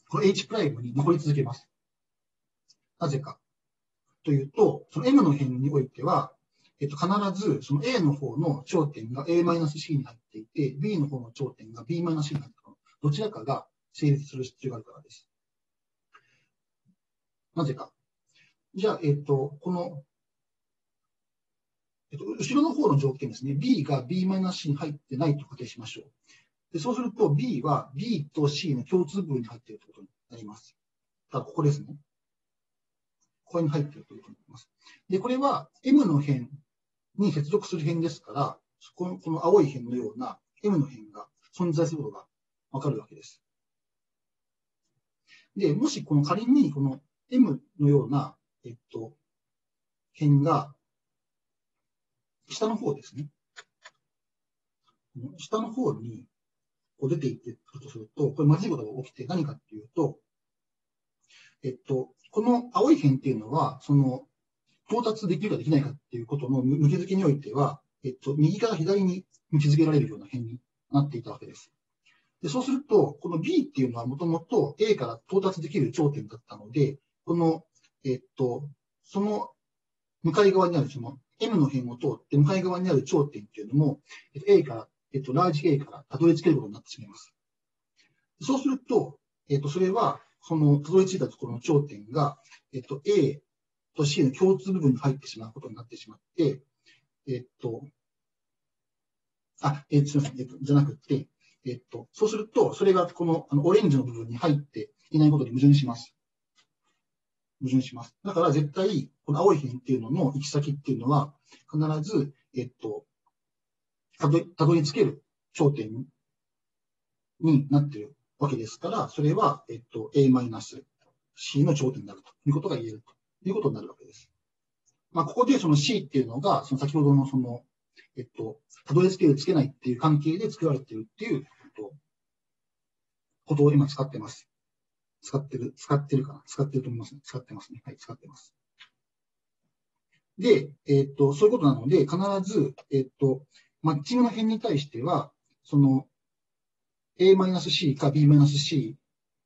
A: この H' プライムに残り続けます。なぜか。というと、その M の辺においては、えっと、必ずその A の方の頂点が A-C に入っていて、B の方の頂点が B-C に入っている。どちらかが成立する必要があるからです。なぜか。じゃあ、えっと、このえっと、後ろの方の条件ですね。B が B-C に入ってないと仮定しましょう。でそうすると B は B と C の共通部分に入っているということになります。ただここですね。ここに入っているということになります。で、これは M の辺に接続する辺ですから、このこの青い辺のような M の辺が存在することがわかるわけです。で、もしこの仮にこの M のような、えっと、辺が下の方ですね。下の方にこう出ていっていくとすると、これまずいことが起きて何かっていうと、えっと、この青い辺っていうのは、その、到達できるかできないかっていうことの向き付けにおいては、えっと、右から左に向き付けられるような辺になっていたわけです。でそうすると、この B っていうのはもともと A から到達できる頂点だったので、この、えっと、その向かい側にあるその M の辺を通って向かい側にある頂点っていうのも、A から、えっと、ラージ A からたどり着けることになってしまいます。そうすると、えっと、それは、その、たどり着いたところの頂点が、えっと、A と C の共通部分に入ってしまうことになってしまって、えっと、あ、え、すみません、えっと、じゃなくて、えっと、そうすると、それがこの、あの、オレンジの部分に入っていないことに矛盾します。矛盾します。だから絶対、この青い辺っていうのの行き先っていうのは、必ず、えっと、たどたどり着ける頂点になってるわけですから、それは、えっと、A-C の頂点になるということが言えるとということになるわけです。まあ、ここでその C っていうのが、その先ほどのその、えっと、たどり着ける、つけないっていう関係で作られているっていう、ことを今使ってます。使ってる、使ってるかな使ってると思いますね。使ってますね。はい、使ってます。で、えっ、と、そういうことなので、必ず、えっ、と、マッチングの辺に対しては、その、A-C か B-C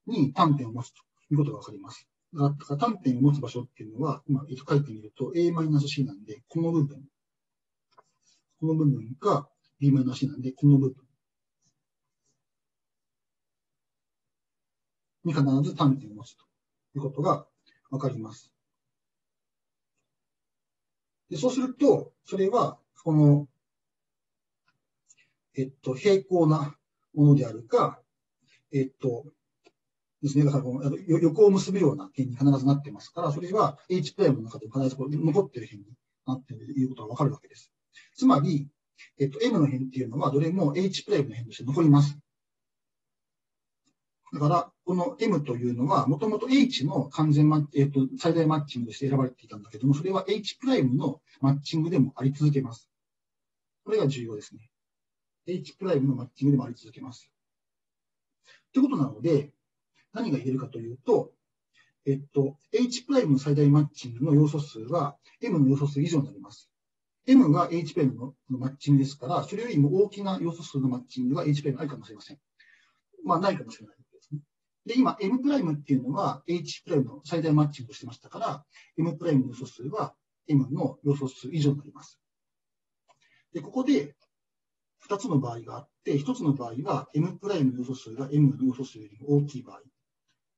A: に単点を持つということがわかります。だから単点を持つ場所っていうのは、今、書いてみると A-C なんで、この部分。この部分が B-C なんで、この部分。に必ず単点を持つということがわかります。でそうすると、それは、この、えっと、平行なものであるか、えっと、ですね。だからこの、横を結ぶような点に必ずなってますから、それは H プライムの中で必ずこ残っている辺になっているということがわかるわけです。つまり、えっと、M の辺っていうのは、どれも H プライムの辺として残ります。だから、この M というのは、もともと H の完全マッチ、えっと、最大マッチングとして選ばれていたんだけども、それは H プライムのマッチングでもあり続けます。これが重要ですね。H プライムのマッチングでもあり続けます。ということなので、何が言えるかというと、えっと、H プライムの最大マッチングの要素数は M の要素数以上になります。M が H プライムのマッチングですから、それよりも大きな要素数のマッチングが H プライムあるかもしれません。まあ、ないかもしれないですね。で、今、M プライムっていうのは H プライムの最大マッチングをしてましたから、M プライムの要素数は M の要素数以上になります。で、ここで2つの場合があって、1つの場合は M プライムの要素数が M の要素数よりも大きい場合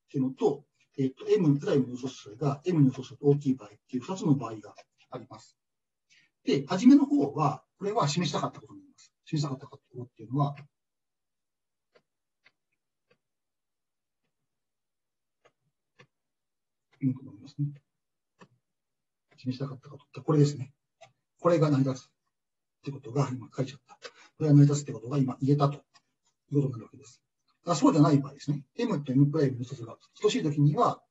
A: っていうのと、えっ、と、M プライムの要素数が M の要素数と大きい場合っていう2つの場合があります。で、初めの方は、これは示したかったことになります。示したかったことっていうのは、うんと思いますね。示したかったことってこれですね。これが成り立つってことが今書いちゃった。これが成り立つってことが今言えたということになるわけです。あそうじゃない場合ですね。M と M プライムの一つが等しいときには、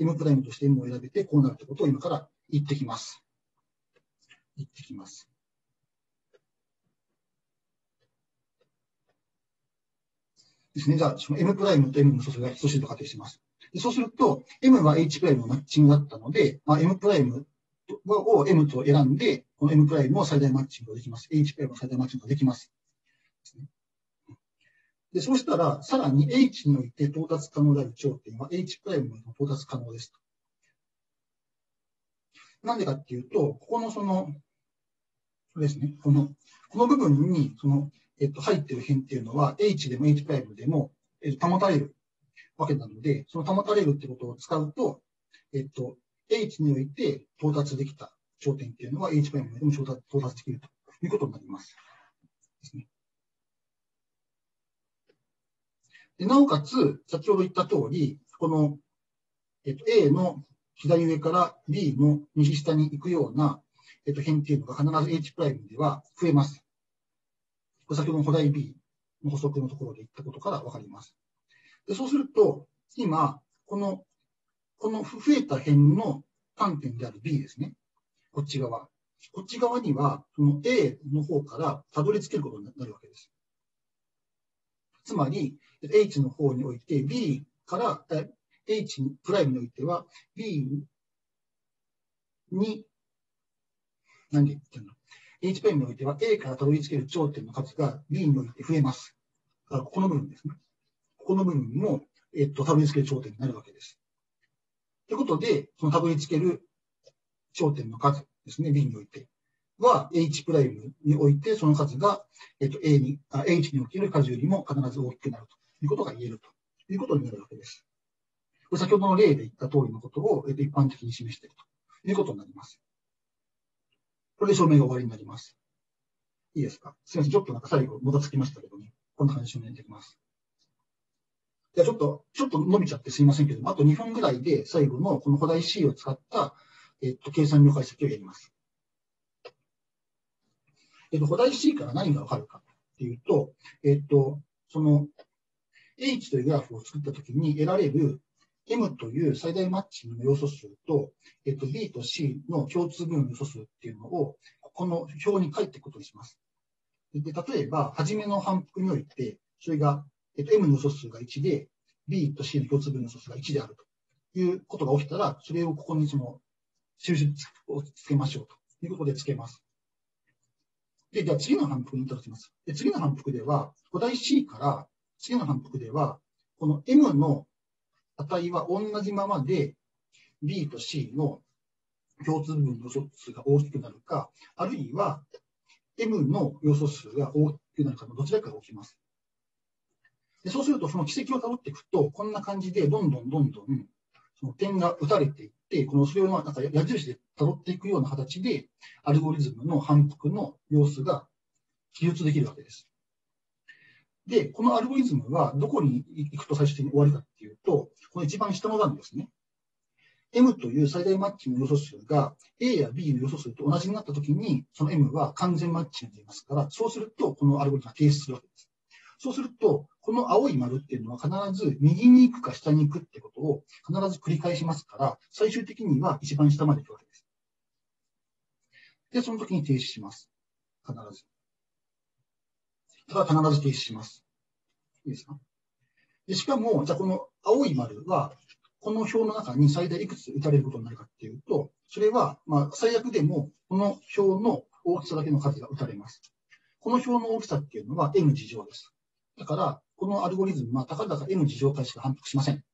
A: M プライムとして M を選べてこうなるってことを今から言ってきます。言ってきます。ですね。じゃあ、その M プライムと M の素数が等しいと仮定します。でそうすると、M は H プライムのマッチングだったので、まあ、M プライムを M と選んで、この M プライムを最大マッチングができます。H プライムを最大マッチングができます。ですね、でそうしたら、さらに H において到達可能である頂点は H プライムに到達可能ですと。なんでかっていうと、ここのその、これですね、この、この部分に、その、えっと、入っている辺っていうのは、H でも H プライムでも、えっと、保たれるわけなので、その保たれるってことを使うと、えっと、H において到達できた頂点っていうのは H プライムでも到達到達できるということになります。ですね。でなおかつ、先ほど言った通り、この、えっと、A の左上から B の右下に行くような、えっと、辺っていうのが必ず H プライムでは増えます。先ほどの古代 B の補足のところで言ったことからわかります。でそうすると、今、この、この増えた辺の観点である B ですね。こっち側。こっち側には、その A の方からたどり着けることになるわけです。つまり、H の方において B から、H プライムにおいては B に、何で言ってんの ?H プライムにおいては A からたどり着ける頂点の数が B において増えます。だからここの部分ですね。ここの部分も、えっと、たどり着ける頂点になるわけです。ということで、そのたどり着ける頂点の数ですね、B においては、H プライムにおいて、その数が、えっと、A に、H における数よりも必ず大きくなるということが言えるということになるわけです。先ほどの例で言った通りのことを、えっと、一般的に示しているということになります。これで証明が終わりになります。いいですか？すみません。ちょっとなんか最後、もたつきましたけどね。こんな感じで証明できます。じゃあちょっと、ちょっと伸びちゃってすいませんけども、あと2分ぐらいで最後のこの古代 C を使った、えっと、計算量解析をやります。えっと、古代 C から何がわかるかっていうと、えっと、その H というグラフを作ったときに得られる M という最大マッチングの要素数と、えっと、B と C の共通分の要素数っていうのを、この表に書いていくことにします。で例えば、初めの反復において、それがえっと、M の要素数が1で、B と C の共通分の要素数が1であるということが起きたら、それをここにその印をつけましょうということでつけます。で、じゃあ次の反復にいただきます。で次の反復では、古代 C から次の反復では、この M の値は同じままで、B と C の共通分の素数が大きくなるか、あるいは M の要素数が大きくなるかのどちらかが起きます。でそうすると、その軌跡をたどっていくと、こんな感じで、どんどんどんどん、その点が打たれていって、このそれをなんか矢印でたどっていくような形で、アルゴリズムの反復の様子が記述できるわけです。で、このアルゴリズムはどこに行くと最終的に終わるかっていうと、この一番下の段ですね。M という最大マッチの要素数が A や B の要素数と同じになったときに、その M は完全マッチになりますから、そうすると、このアルゴリズムが提出するわけです。そうすると、この青い丸っていうのは必ず右に行くか下に行くってことを必ず繰り返しますから、最終的には一番下まで行くわけです。で、その時に停止します。必ず。ただ必ず停止します。いいですか？でしかも、じゃあこの青い丸は、この表の中に最大いくつ打たれることになるかっていうと、それは、まあ、最悪でも、この表の大きさだけの数が打たれます。この表の大きさっていうのは n 次乗です。だから、このアルゴリズムはたかだか n 次乗回しか反復しません。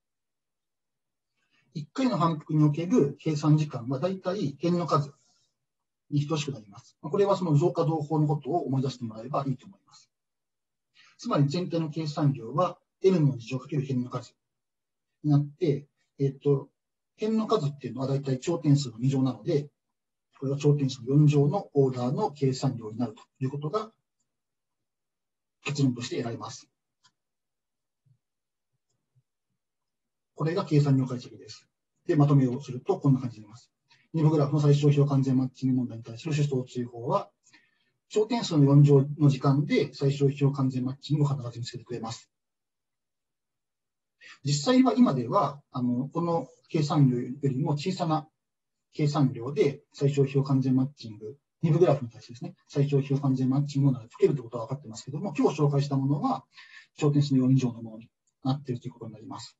A: 1回の反復における計算時間はだいたい辺の数に等しくなります。これはその増加同法のことを思い出してもらえばいいと思います。つまり全体の計算量は n の次乗かける辺の数になって、えっ、と、辺の数っていうのはだいたい頂点数の2乗なので、これは頂点数の4乗のオーダーの計算量になるということが結論として得られます。これが計算量解析です。で、まとめをするとこんな感じになります。2部グラフの最小費用完全マッチング問題に対する主相追放は、頂点数の4乗の時間で最小費用完全マッチングを必ず見つけてくれます。実際は今では、あの、この計算量よりも小さな計算量で最小費用完全マッチング、2部グラフに対してですね、最小費用完全マッチングを解けるということは分かってますけども、今日紹介したものは、頂点数の4以上のものになっているということになります。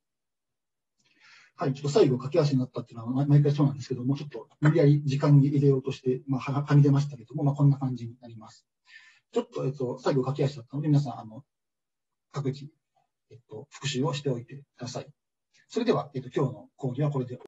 A: はい、ちょっと最後駆け足になったっていうのは毎回そうなんですけども、ちょっと無理やり時間に入れようとして、まあ、はみ出ましたけども、まあ、こんな感じになります。ちょっと、えっと、最後駆け足だったので、皆さん、あの、各自、えっと、復習をしておいてください。それでは、えっと、今日の講義はこれで